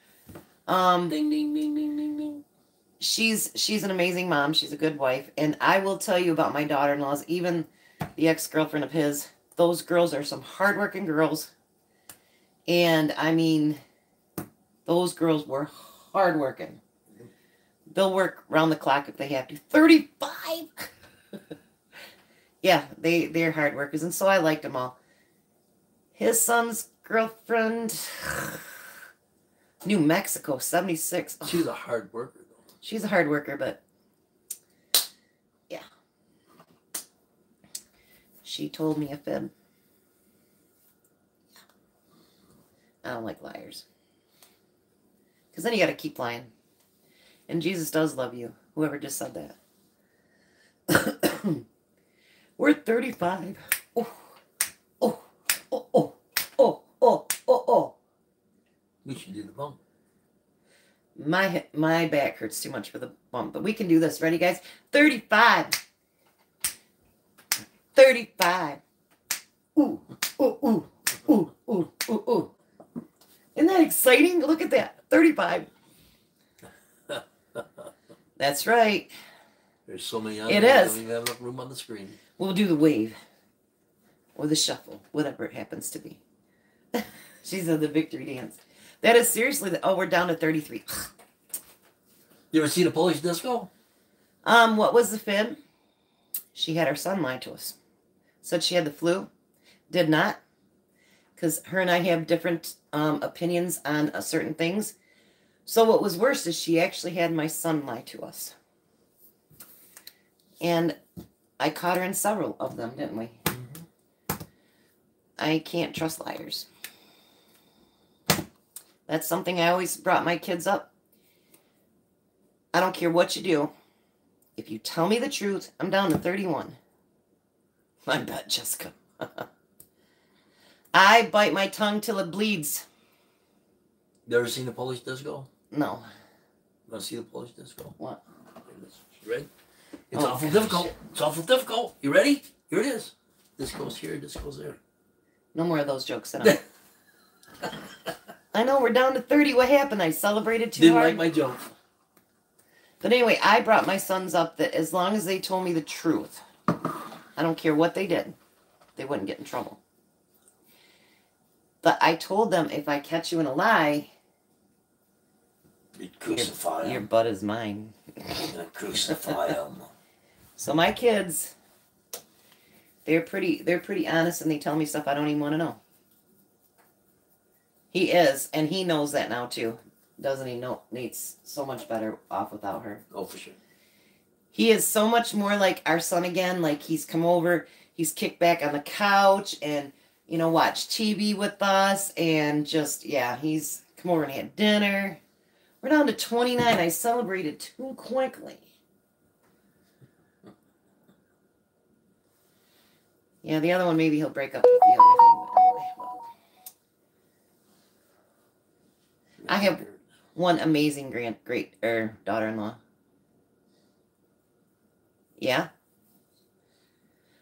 Um, Ding, ding, ding, ding, ding, ding. she's she's an amazing mom. She's a good wife, and I will tell you about my daughter-in-laws. Even the ex-girlfriend of his, those girls are some hardworking girls, and I mean, those girls were hardworking. They'll work round the clock if they have to. Thirty-five. yeah, they they're hard workers, and so I liked them all. His son's girlfriend, New Mexico, seventy-six. Oh. She's a hard worker, though. She's a hard worker, but yeah. She told me a fib. I don't like liars. Because then you got to keep lying. And Jesus does love you, whoever just said that. We're 35. Oh, oh, oh, oh, oh, oh, oh, oh. We should do the bump. My my back hurts too much for the bump, but we can do this. Ready, guys? 35. 35. Ooh, ooh, ooh, ooh, ooh, ooh, ooh. Isn't that exciting? Look at that. 35. That's right. There's so many on It is. even have enough room on the screen. We'll do the wave or the shuffle, whatever it happens to be. She's said the victory dance. That is seriously the. Oh, we're down to 33. You ever seen a Polish disco? Um, what was the fib? She had her son lie to us. Said she had the flu. Did not. Because her and I have different um, opinions on uh, certain things. So what was worse is she actually had my son lie to us. And I caught her in several of them, didn't we? Mm-hmm. I can't trust liars. That's something I always brought my kids up. I don't care what you do. If you tell me the truth, I'm down to 31. I bet, Jessica. I bite my tongue till it bleeds. You ever seen the Polish disco? No. Want to see the Polish disco? What? It is. You ready? It's Oh, awful gosh. difficult. It's awful difficult. You ready? Here it is. This goes here. This goes there. No more of those jokes tonight. i I know we're down to 30. What happened? I celebrated too Didn't hard. like my joke. But anyway, I brought my sons up that as long as they told me the truth, I don't care what they did, they wouldn't get in trouble. But I told them if I catch you in a lie, Crucify your him. butt is mine. Crucify him. So my kids, they're pretty they're pretty honest and they tell me stuff I don't even want to know. He is, and he knows that now too. Doesn't he know Nate's so much better off without her. Oh, for sure. He is so much more like our son again. Like he's come over, he's kicked back on the couch and you know watched TV with us and just yeah, he's come over and had dinner. We're down to 29. I celebrated too quickly. Yeah, the other one maybe he'll break up with the other thing, anyway. Well, I have- one amazing grand great er daughter-in-law. Yeah.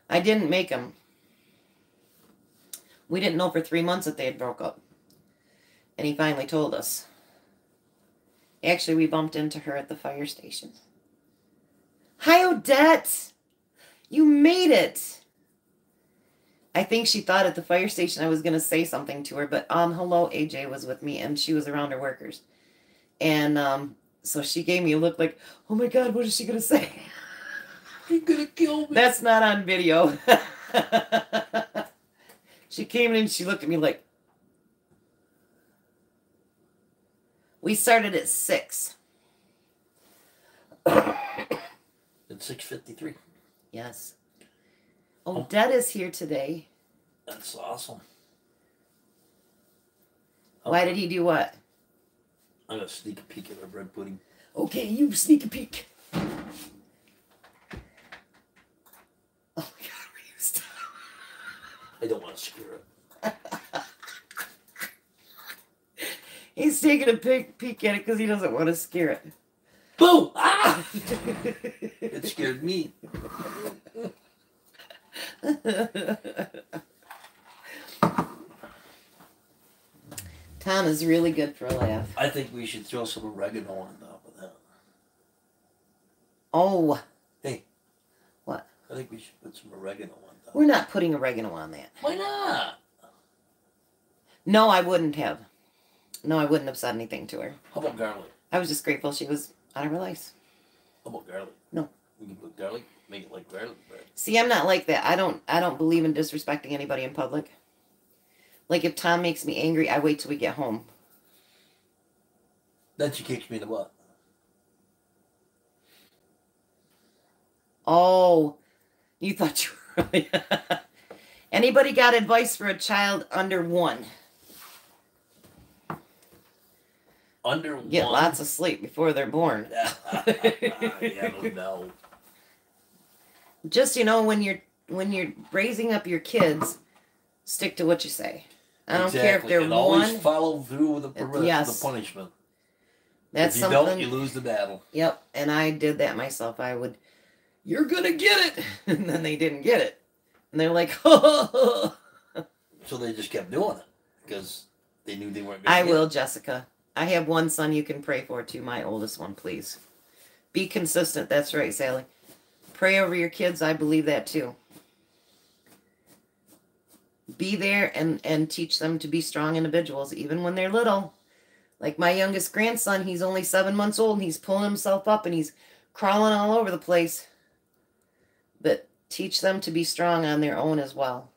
I didn't make them. We didn't know for three months that they had broke up. And he finally told us. Actually, we bumped into her at the fire station. Hi, Odette! You made it! I think she thought at the fire station I was going to say something to her, but um, hello, AJ was with me and she was around her workers. And um, so she gave me a look like, oh my God, what is she going to say? You're gonna kill me. That's not on video. she came in and she looked at me like, we started at six. It's six fifty three. Yes. Oh, oh. Odette is here today. That's awesome. Why did he do what? I'm gonna sneak a peek at our bread pudding. Okay, you sneak a peek. Oh my god, we're used. I don't want to scare it. He's taking a peek, peek at it because he doesn't want to scare it. Boo! Ah! It scared me. Tom is really good for a laugh. I think we should throw some oregano on top of that. Oh, Hey. What? I think we should put some oregano on top. we're not putting oregano on that. Why not? No, I wouldn't have. No, I wouldn't have said anything to her. How about garlic? I was just grateful she was out of her life. How about garlic? No. We can put garlic, make it like garlic bread. See, I'm not like that. I don't I don't believe in disrespecting anybody in public. Like if Tom makes me angry, I wait till we get home. Then she kicks me in the butt. Oh, you thought you were Anybody got advice for a child under one? Under Get one. lots of sleep before they're born. yeah, no just you know when you're when you're raising up your kids, stick to what you say. I don't care if they're and always one. follow through with the, Yes. the punishment. That's if you something. don't, you lose the battle. Yep, and I did that myself. I would, you're gonna get it, and then they didn't get it, and they're like, oh. So they just kept doing it because they knew they weren't. Gonna I get will, It. Jessica. I have one son you can pray for too. My oldest one, please. Be consistent. That's right, Sally. Pray over your kids. I believe that too. Be there and and teach them to be strong individuals, even when they're little. Like my youngest grandson, he's only seven months old and he's pulling himself up and he's crawling all over the place. But teach them to be strong on their own as well.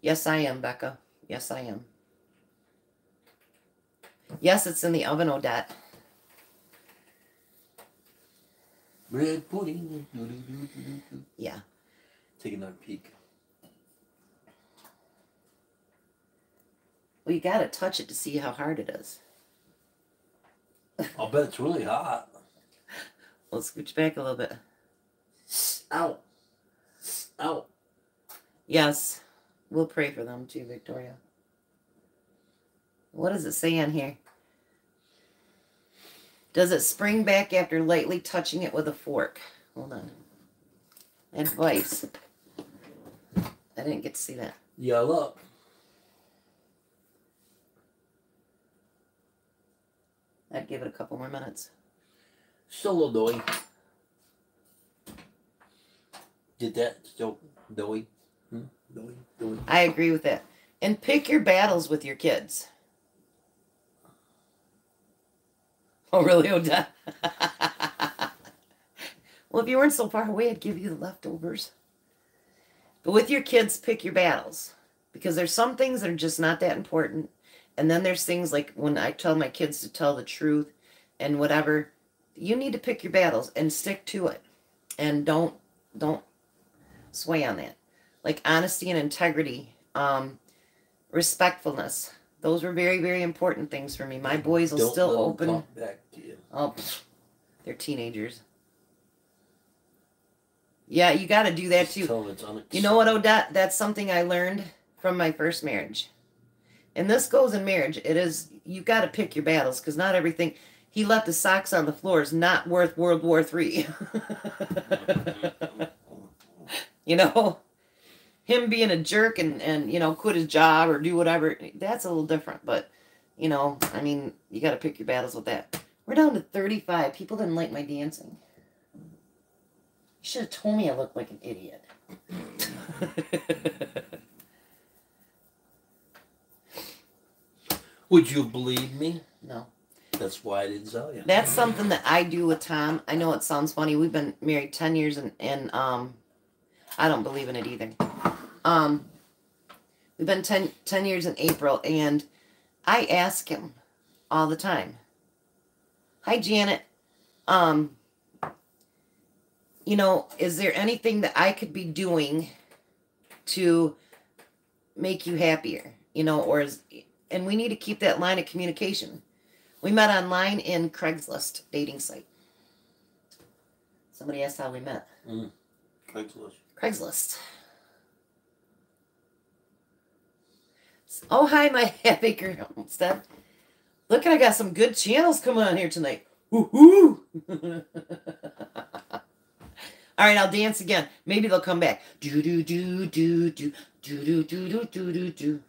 Yes, I am, Becca. Yes, I am. Yes, it's in the oven, Odette. Bread pudding. Yeah. Take another peek. Well, you gotta touch it to see how hard it is. I'll bet it's really hot. Let's scooch back a little bit. Ow. Ow. Yes, we'll pray for them too, Victoria. What does it say on here? Does it spring back after lightly touching it with a fork? Hold on. Advice. I didn't get to see that. Yeah, look. I'd give it a couple more minutes. Still a little doughy. Get that? Still doughy. Hmm? Doughy. Doughy. I agree with that. And pick your battles with your kids. Oh, really, Odette? well, if you weren't so far away, I'd give you the leftovers. But with your kids, pick your battles because there's some things that are just not that important. And then there's things like when I tell my kids to tell the truth and whatever, you need to pick your battles and stick to it. And don't don't sway on that. Like honesty and integrity, um, respectfulness. Those were very, very important things for me. My boys will Don't still open. talk back to you. Oh, pfft, they're teenagers. Yeah, you got to do that Just too. tell 'em it's unacceptable. You know what, Odette? That's something I learned from my first marriage. And this goes in marriage. It is, you got to pick your battles because not everything. He left his socks on the floor is not worth World War Three. you know, him being a jerk and, and, you know, quit his job or do whatever, that's a little different. But, you know, I mean, you got to pick your battles with that. We're down to 35. People didn't like my dancing. You should have told me I looked like an idiot. Would you believe me? no. That's why I didn't tell you. That's something that I do with Tom. I know it sounds funny. We've been married 10 years and, and um I don't believe in it either. Um we've been 10, 10 years in April and I ask him all the time. Hi Janet. Um you know, is there anything that I could be doing to make you happier? You know, or is and we need to keep that line of communication. We met online in Craigslist dating site. Somebody asked how we met. Craigslist. Craigslist. Oh hi, my Baker Homestead. Look, I got some good channels coming on here tonight. Woohoo! All right, I'll dance again. Maybe they'll come back. Do do do do do do do do do do do do do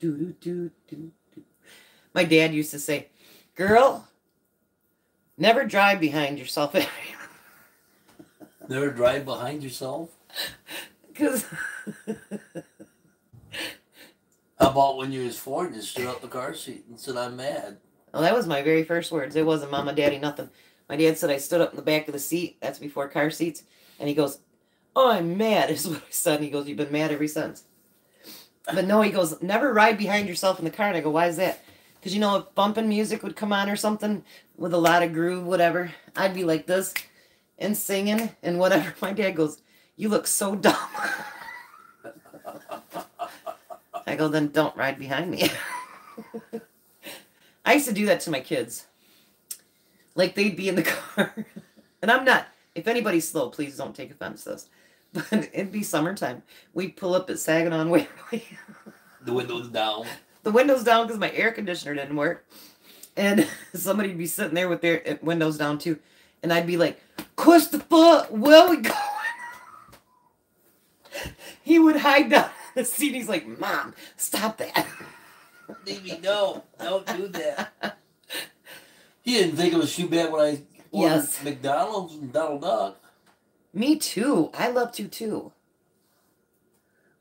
do do do. My dad used to say, "Girl, never drive behind yourself." Never drive behind yourself. Because How about when you was four and you stood up the car seat and said, "I'm mad." well, that was my very first words. It wasn't "Mama, Daddy," nothing. My dad said I stood up in the back of the seat. That's before car seats, and he goes, "Oh, I'm mad." Is what I said. And he goes, "You've been mad ever since." But no, he goes, "Never ride behind yourself in the car." And I go, "Why is that?" Because you know, if bumping music would come on or something with a lot of groove, whatever, I'd be like this and singing and whatever. My dad goes, "You look so dumb." I go, then don't ride behind me. I used to do that to my kids. Like they'd be in the car, and I'm not If anybody's slow, please don't take offense to this. But it'd be summertime. We'd pull up at Saginaw and Waverly. The windows down. the windows down because my air conditioner didn't work. And somebody'd be sitting there with their uh, windows down too. And I'd be like, Christopher, where we going? he would hide down the seat. He's like, Mom, stop that. Davey, no, don't do that. He didn't think it was too bad when I ordered Yes. McDonald's and Donald Duck. Me too. I love you too.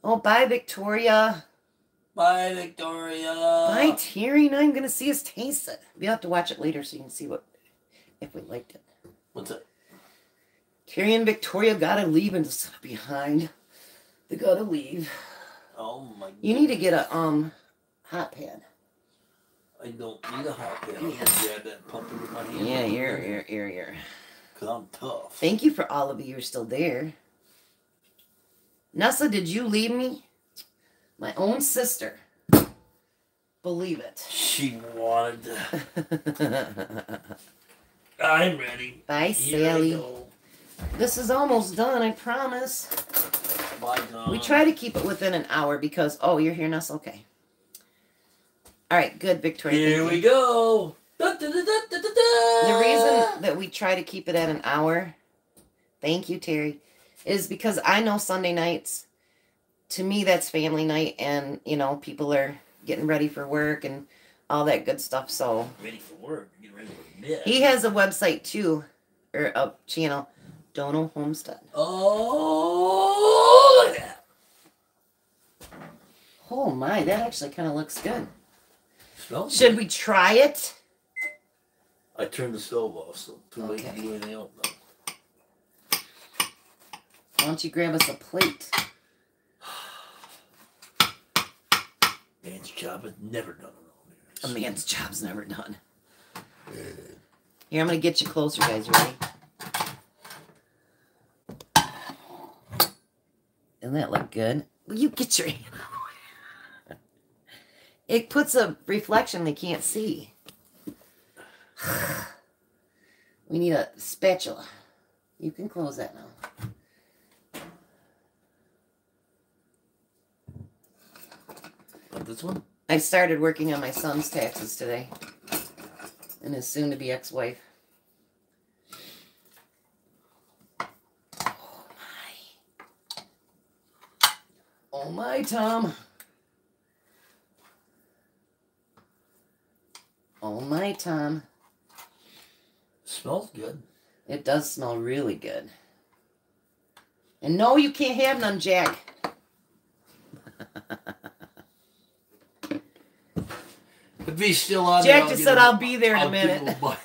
Oh, bye, Victoria. Bye, Victoria. Bye, Terry. Now I'm gonna see us taste it. We'll have to watch it later so you can see what if we liked it. What's that? Terry and Victoria gotta leave and sit behind. They gotta leave. Oh my. God. You need to get a um hot pad. I don't need a hot pad. I can grab that pump with my hand. Yeah, here, here, you're you're you're. Cause I'm tough. Thank you for all of you are still there. Nessa, did you leave me? My own sister. Believe it. She wanted. To... I'm ready. Bye, Here Sally. This is almost done, I promise. We try to keep it within an hour because oh, you're hearing us? Okay. All right, good, Victoria. Here we go. Da, da, da. The reason that we try to keep it at an hour, thank you, Terry, is because I know Sunday nights, to me, that's family night, and you know, people are getting ready for work and all that good stuff. So ready for work. Ready for he has a website too, or a channel, Dono Homestead. Oh, look at that. Oh my, that actually kind of looks good. Smells Should good. we try it? I turned the stove off, so too late Okay. to do anything else now. Why don't you grab us a plate? Man's job is never done A man's job's never done. Here, I'm gonna get you closer, guys. You ready? Doesn't that look good? Will you get your hand out of the way? It puts a reflection they can't see. We need a spatula. You can close that now. This one? I started working on my son's taxes today and his soon to be ex wife. Oh my, Tom. Oh my, Tom. Smells good. It does smell really good. And no, you can't have none, Jack. If he's still on Jack I'll just said I'll be there in a I'll give minute. a.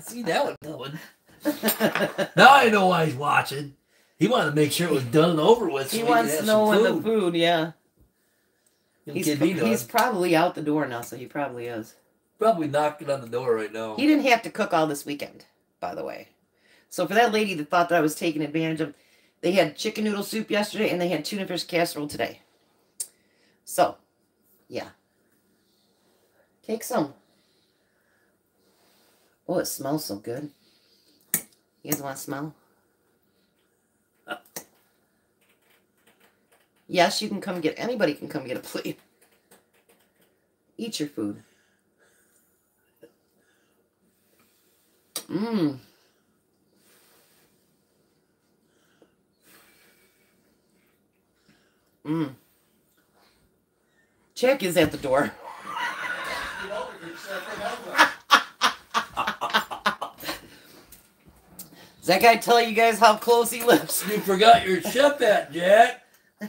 See that one coming. Now I know why he's watching. He wanted to make sure it was done and over with. So he wants to know when the food. yeah. He's, kid be done. he's probably out the door now, so he probably is. probably knocking on the door right now. He didn't have to cook all this weekend, by the way. So for that lady that thought that I was taking advantage of, they had chicken noodle soup yesterday and they had tuna fish casserole today. So, yeah. Take some. Oh, it smells so good. You guys want to smell? Yes, you can come get, anybody can come get a plate. Eat your food. Mmm. Mmm. Check is at the door. that guy tell you guys how close he lives? You forgot your chef hat, Jack. I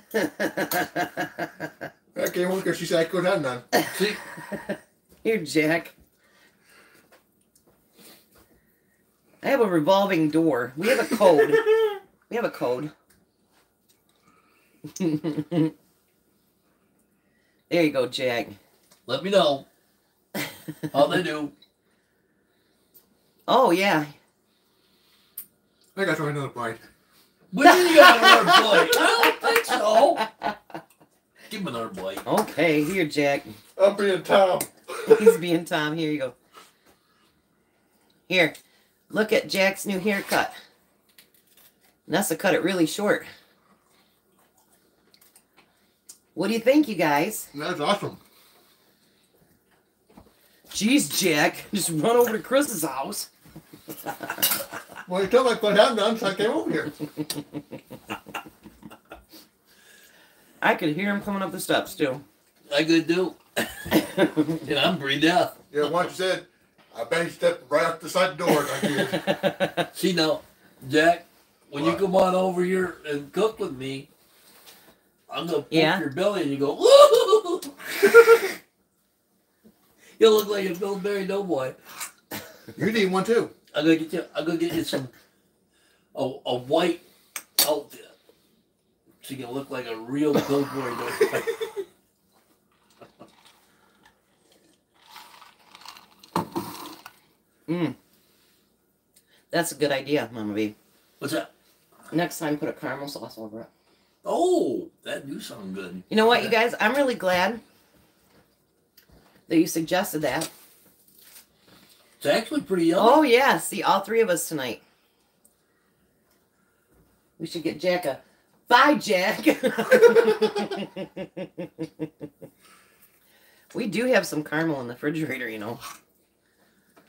came home because she said I couldn't have none. See, Here, Jack. I have a revolving door. We have a code. we have a code. there you go, Jack. let me know how they do. Oh yeah. I got to try another bite. When you got another bite? I don't think so. Give him another bite. Okay, here, Jack. I'm being Tom. He's being Tom. Here you go. Here. Look at Jack's new haircut. Nessa cut it really short. What do you think, you guys? That's awesome. Jeez, Jack, just run over to Chris's house. Well, you told me I put that done, so I came over here. I could hear him coming up the steps too. I could do. and I'm pretty out. Yeah, once you said, I bet he stepped right up the side door. Like you. See now, Jack, when you come on over here and cook with me, I'm gonna poke Yeah. your belly and you go, Woo! You'll look like a Pillsbury Doughboy. you need one too. I'm gonna get you. I'm gonna get you some a, a white outfit so you can look like a real Doughboy. Mm. That's a good idea, Mama B. What's that? Next time, put a caramel sauce over it. Oh, that do sound good. You know what, you guys? I'm really glad that you suggested that. It's actually pretty yummy. Oh, yeah. See, all three of us tonight. We should get Jack a. Bye, Jack. we do have some caramel in the refrigerator, you know.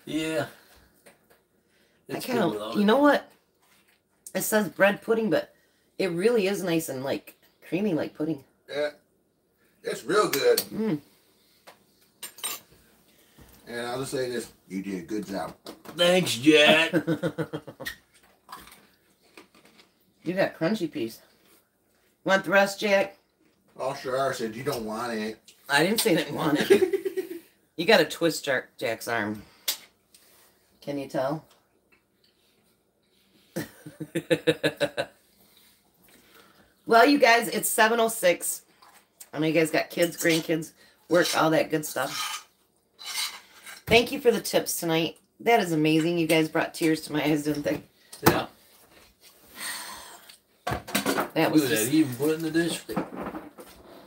Yeah. I It's kind good of, you know what? It says bread pudding, but it really is nice and like creamy, like pudding. Yeah, it's real good. Mm. And I'll just say this: you did a good job. Thanks, Jack. you got crunchy piece. Want the rest, Jack? Oh, sure. I said you don't want it. I didn't say I didn't want it. You got to twist Jack, Jack's arm. Can you tell? well, you guys, it's 7.06. I know you guys got kids, grandkids, work, all that good stuff. Thank you for the tips tonight. That is amazing. You guys brought tears to my eyes, didn't they? yeah. That was Look at just, that. He even put it in the dish.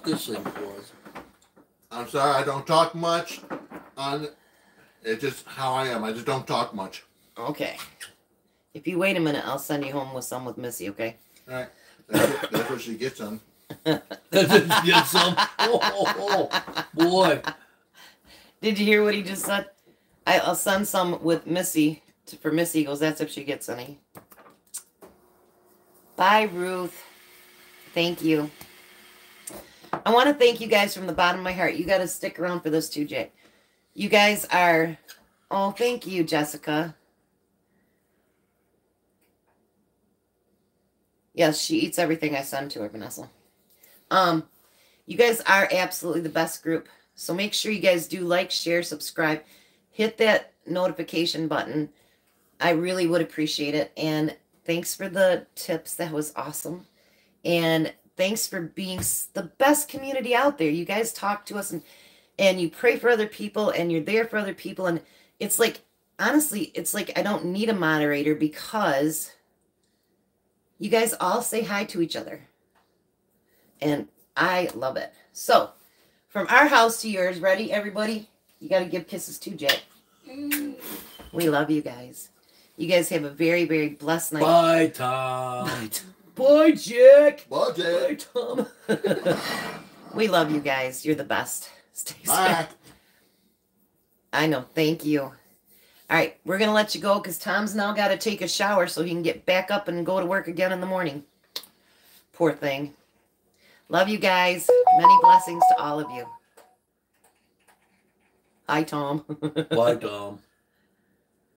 Dish thing for us. I'm sorry, I don't talk much. On it's just how I am. I just don't talk much. okay. If you wait a minute, I'll send you home with some with Missy, okay? All right, that's what, that's what she gets on. Get some. Oh, oh, oh, boy. Did you hear what he just said? I, I'll send some with Missy to, for Miss Eagles. that's if she gets any. Bye, Ruth. Thank you. I want to thank you guys from the bottom of my heart. You got to stick around for this too, Jay. You guys are. Oh, thank you, Jessica. Yes, she eats everything I send to her, Vanessa. Um, you guys are absolutely the best group. So make sure you guys do like, share, subscribe, hit that notification button. I really would appreciate it. And thanks for the tips. That was awesome. And thanks for being the best community out there. You guys talk to us and and you pray for other people and you're there for other people and it's like honestly, it's like I don't need a moderator because you guys all say hi to each other. And I love it. So, from our house to yours, ready, everybody? You got to give kisses too, Jack. Mm. We love you guys. You guys have a very, very blessed night. Bye, Tom. Bye, Tom. Bye, Jack. Well, Jay. Bye, Tom. we love you guys. You're the best. Stay safe. I know. Thank you. All right, we're gonna let you go because Tom's now got to take a shower so he can get back up and go to work again in the morning. Poor thing. Love you guys. Many blessings to all of you. Hi, Tom. Bye, Tom.